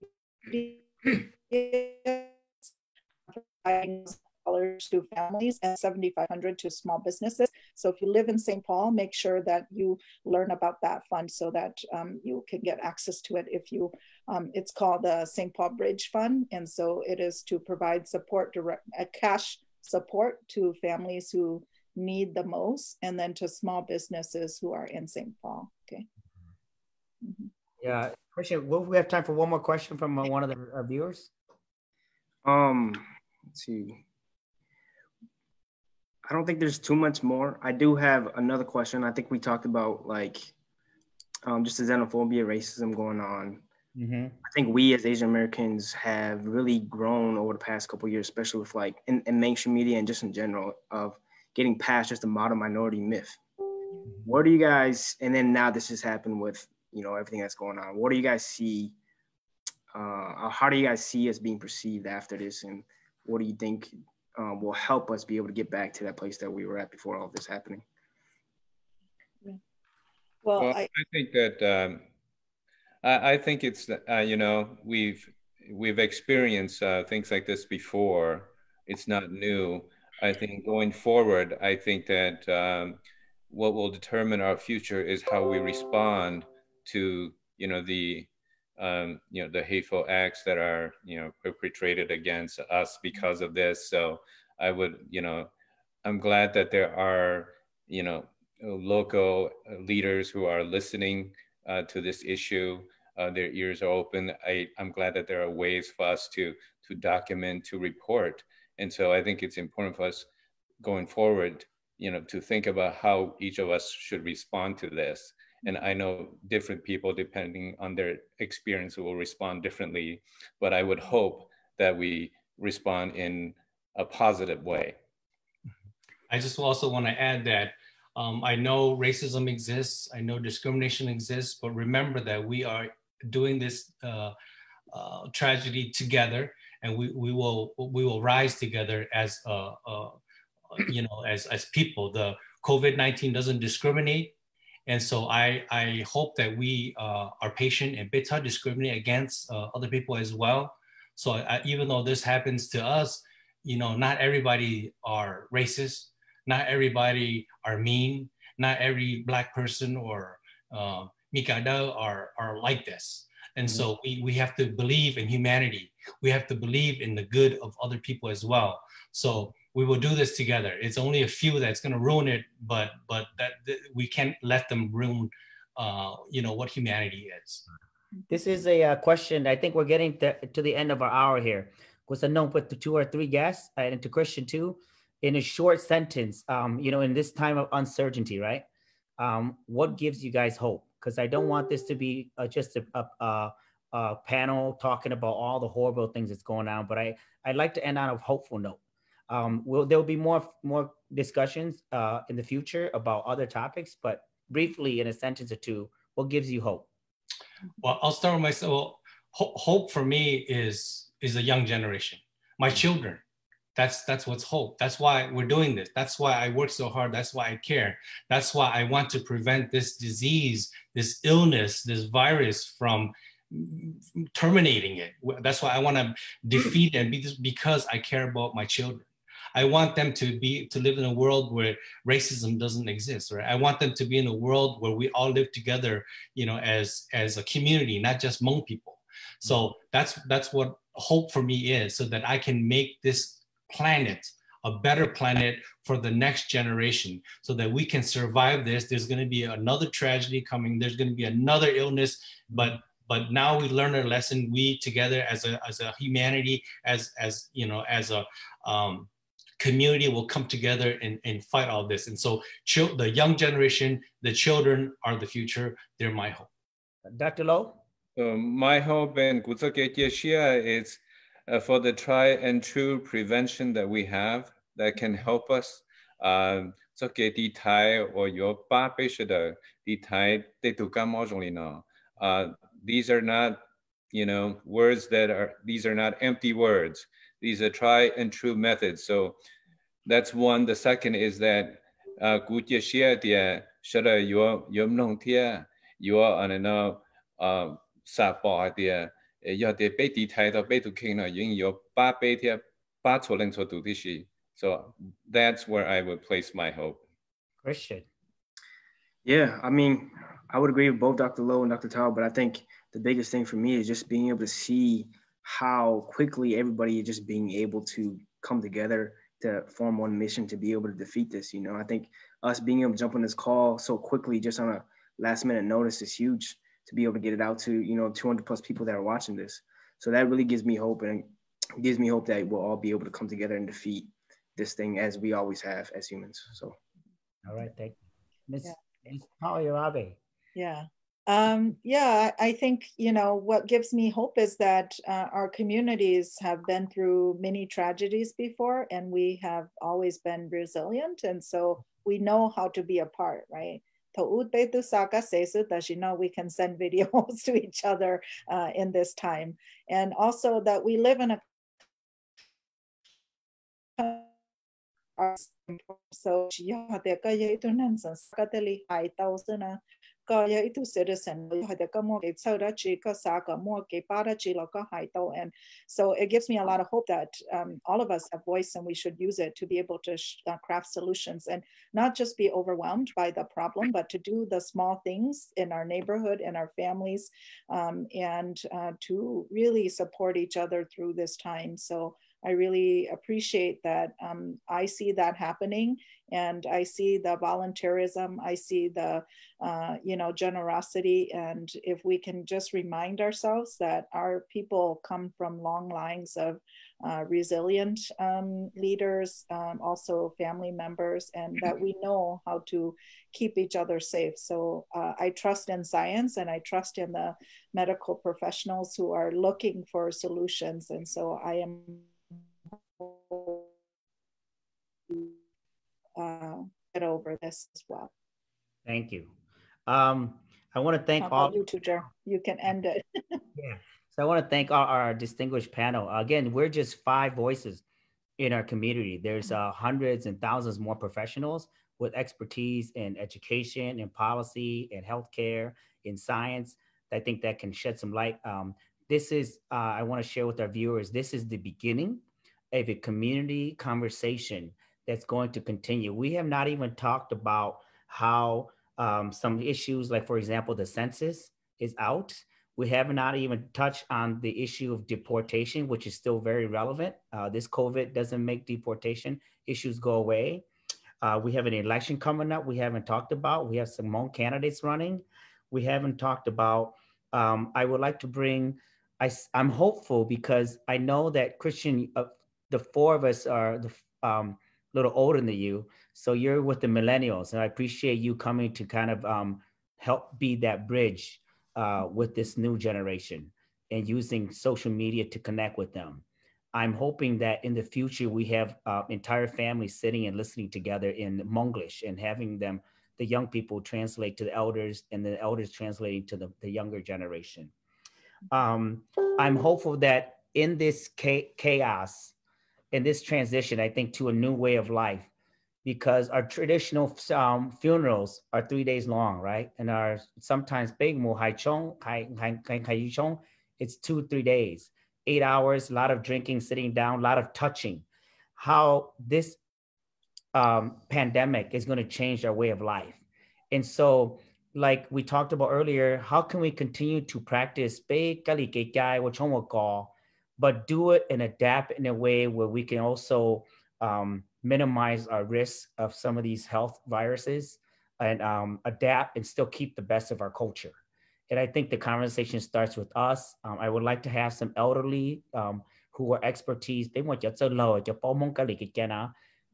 to families and 7500 to small businesses. So if you live in st paul make sure that you learn about that fund so that um, you can get access to it if you um, it's called the st paul bridge fund. And so it is to provide support direct a cash support to families who need the most and then to small businesses who are in st paul. Okay. Mm-hmm. yeah appreciate will we have time for one more question from uh, one of the uh, viewers. Um let's see I don't think there's too much more. I do have another question. I think we talked about like um, just the xenophobia, racism going on. Mm-hmm. I think we as Asian Americans have really grown over the past couple years, especially with like in, in, mainstream media and just in general of getting past just the model minority myth. What do you guys? And then now this has happened with you know everything that's going on. What do you guys see? Uh, how do you guys see us being perceived after this, and what do you think um, will help us be able to get back to that place that we were at before all of this happening. Well, well I, I, think that um, I, I, think it's uh, you know we've we've experienced uh, things like this before. It's not new. I think going forward, I think that um, what will determine our future is how we respond to you know the um, you know the hateful acts that are you know perpetrated against us because of this so i would you know i'm glad that there are you know local leaders who are listening uh, to this issue. Uh, their ears are open. I, I'm glad that there are ways for us to, to document, to report. And so I think it's important for us going forward, you know, to think about how each of us should respond to this. And I know different people, depending on their experience, will respond differently. But I would hope that we respond in a positive way. I just also want to add that um, I know racism exists, I know discrimination exists, but remember that we are doing this uh, uh, tragedy together, and we, we will we will rise together as uh, uh you know as as people. The COVID nineteen doesn't discriminate, and so I I hope that we uh, are patient and beta discriminate against uh, other people as well. So I, even though this happens to us, you know, not everybody are racist not everybody are mean. Not every black person or uh, Mikado are, are like this. And mm-hmm. so we, we have to believe in humanity. We have to believe in the good of other people as well. So we will do this together. It's only a few that's going to ruin it, but but that, that we can't let them ruin, uh, you know, what humanity is. This is a uh, question. I think we're getting to, to the end of our hour here. Was a known put the two or three guests uh, and to Christian too in a short sentence, um, you know, in this time of uncertainty, right? Um, what gives you guys hope? Because I don't want this to be uh, just a, a, a, a, panel talking about all the horrible things that's going on, but I I'd like to end on a hopeful note. Um, will there will be more more discussions uh, in the future about other topics, but briefly in a sentence or two, what gives you hope? Well, I'll start with myself. well, hope for me is is a young generation, my children. That's that's what's hope. That's why we're doing this. That's why i work so hard. That's why i care. That's why i want to prevent this disease this illness this virus from terminating it. That's why i want to defeat it because i care about my children i want them to be to live in a world where racism doesn't exist right i want them to be in a world where we all live together you know as as a community not just Hmong people so that's that's what hope for me is so that i can make this planet, a better planet for the next generation so that we can survive this. There's going to be another tragedy coming. There's going to be another illness, but but now we learn a lesson. We together as a as a humanity, as as you know, as a um, community will come together and, and fight all this. And so the young generation, the children are the future. They're my hope. Dr. Lo? Um, my hope and good luck is uh, for the try and true prevention that we have that can help us. Uh, uh, these are not, you know, words that are, these are not empty words. These are tried and true methods. So that's one. The second is that uh, gu jie xie dia shara yom nong tia yuo anana uh, sa bo dia ya de bei di tai da bei tu king na yin yo ba bei tia ba to leng chuo du shi. So that's where I would place my hope. Christian. Yeah, I mean, I would agree with both Dr. Lo and Dr. Thao, but I think the biggest thing for me is just being able to see how quickly everybody is just being able to come together to form one mission to be able to defeat this. You know, I think us being able to jump on this call so quickly just on a last minute notice is huge to be able to get it out to you know 200 plus people that are watching this. So that really gives me hope and gives me hope that we'll all be able to come together and defeat this thing as we always have as humans. So, all right, thank you, Miss yeah. Yeah. Um, yeah, I think, you know, what gives me hope is that uh, our communities have been through many tragedies before and we have always been resilient. And so we know how to be a part, right? That you know we can send videos to each other uh, in this time. And also that we live in a so có itu citizen and so it gives me a lot of hope that um, all of us have voice and we should use it to be able to uh, craft solutions and not just be overwhelmed by the problem but to do the small things in our neighborhood in our families um, and uh, to really support each other through this time. So I really appreciate that. Um, I see that happening, and I see the volunteerism. I see the, uh, you know, generosity. And if we can just remind ourselves that our people come from long lines of uh, resilient um, leaders, um, also family members, and that we know how to keep each other safe. So uh, I trust in science and I trust in the medical professionals who are looking for solutions. And so I am uh, get over this as well. Thank you. Um, I want to thank all you Jer. You can end it. yeah. So I want to thank our, our, distinguished panel. Again, we're just five voices in our community. There's uh, hundreds and thousands more professionals with expertise in education, in policy, in healthcare, in science. I think that can shed some light. Um, this is, uh, I want to share with our viewers, this is the beginning of a community conversation that's going to continue. We have not even talked about how um, some issues, like for example, the census is out. We have not even touched on the issue of deportation, which is still very relevant. Uh, this COVID doesn't make deportation issues go away. Uh, we have an election coming up. We haven't talked about. We have some more candidates running. We haven't talked about. Um, I would like to bring. I, I'm hopeful because I know that Christian, uh, the four of us are the um, little older than you. So you're with the millennials, and I appreciate you coming to kind of um, help be that bridge uh, with this new generation and using social media to connect with them. I'm hoping that in the future we have uh, entire families sitting and listening together in Monglish and having them, the young people, translate to the elders and the elders translating to the, the younger generation. Um, I'm hopeful that in this chaos, in this transition, I think to a new way of life, because our traditional um, funerals are three days long, right? And our sometimes big mo hai chong, hai chong, it's two three days, eight hours, a lot of drinking, sitting down, a lot of touching. How this um, pandemic is going to change our way of life, and so like we talked about earlier, how can we continue to practice but do it and adapt in a way where we can also um, minimize our risk of some of these health viruses and um, adapt and still keep the best of our culture. And I think the conversation starts with us. Um, I would like to have some elderly um, who are expertise. They want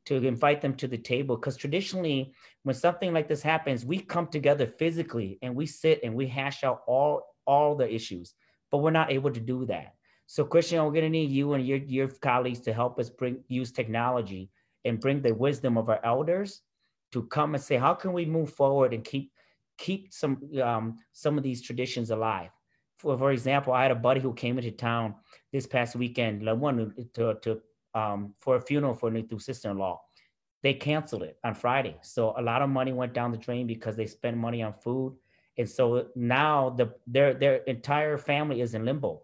to invite them to the table because traditionally, when something like this happens, we come together physically and we sit and we hash out all all the issues, but we're not able to do that. So Christian, we're gonna need you and your, your colleagues to help us bring use technology and bring the wisdom of our elders to come and say, how can we move forward and keep keep some um, some of these traditions alive? For, for example, I had a buddy who came into town this past weekend, to, to um, for a funeral for a sister-in-law. They canceled it on Friday, so a lot of money went down the drain because they spent money on food, and so now the their their entire family is in limbo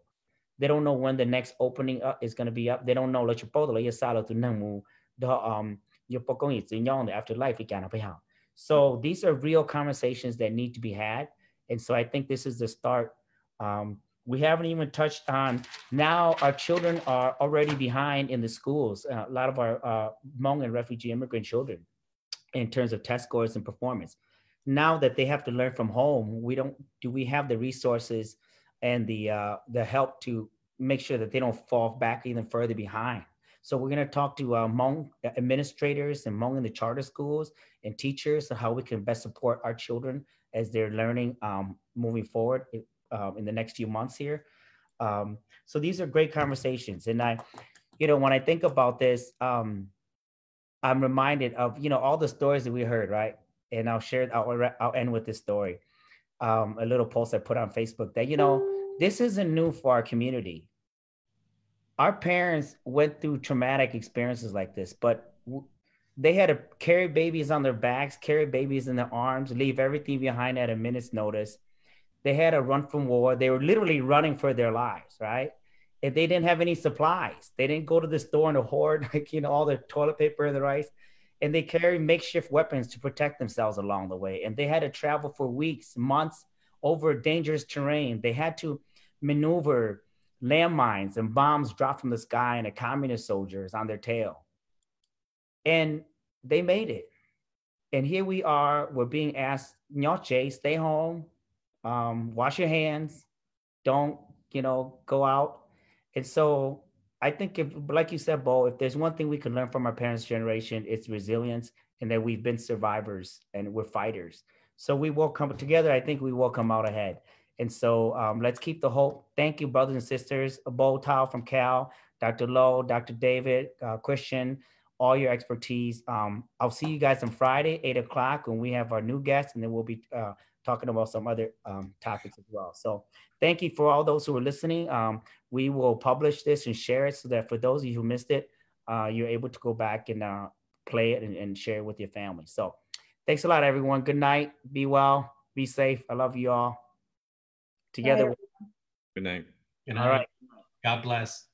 they don't know when the next opening up is going to be up. They don't know. Let you both let you salo to namu the um your pokong is in the afterlife So these are real conversations that need to be had, and so I think this is the start. Um, we haven't even touched on now our children are already behind in the schools uh, a lot of our uh, hmong and refugee immigrant children in terms of test scores and performance now that they have to learn from home we don't do we have the resources and the uh, the help to make sure that they don't fall back even further behind. So we're going to talk to uh, Hmong administrators and Hmong in the charter schools and teachers on how we can best support our children as they're learning um, moving forward um, in the next few months here. Um, so these are great conversations, and I, you know, when I think about this, um, I'm reminded of you know all the stories that we heard, right? And I'll share. I'll, I'll end with this story um, a little post I put on Facebook that, you know, this isn't new for our community. Our parents went through traumatic experiences like this, but they had to carry babies on their backs, carry babies in their arms, leave everything behind at a minute's notice. They had to run from war. They were literally running for their lives, right? If they didn't have any supplies, they didn't go to the store and hoard like you know all the toilet paper and the rice and they carry makeshift weapons to protect themselves along the way. And they had to travel for weeks, months over dangerous terrain. They had to maneuver landmines and bombs dropped from the sky and the communist soldiers on their tail. And they made it. And here we are, we're being asked, Nyoche, stay home, um, wash your hands, don't, you know, go out. And so I think if, like you said, Bo, if there's one thing we can learn from our parents' generation, it's resilience and that we've been survivors and we're fighters. So we will come together. I think we will come out ahead. And so um, let's keep the hope. Thank you, brothers and sisters. Bo Thao from CAAL, Dr. Lo, Dr. David, uh, Christian, all your expertise. Um, I'll see you guys on Friday, eight o'clock, when we have our new guests, and then we'll be uh, talking about some other um, topics as well. So thank you for all those who are listening. Um, we will publish this and share it so that for those of you who missed it, uh, you're able to go back and uh, play it and, and share it with your family. So thanks a lot, everyone. Good night. Be well. Be safe. I love you all together. Good night. Good night. All right. God bless.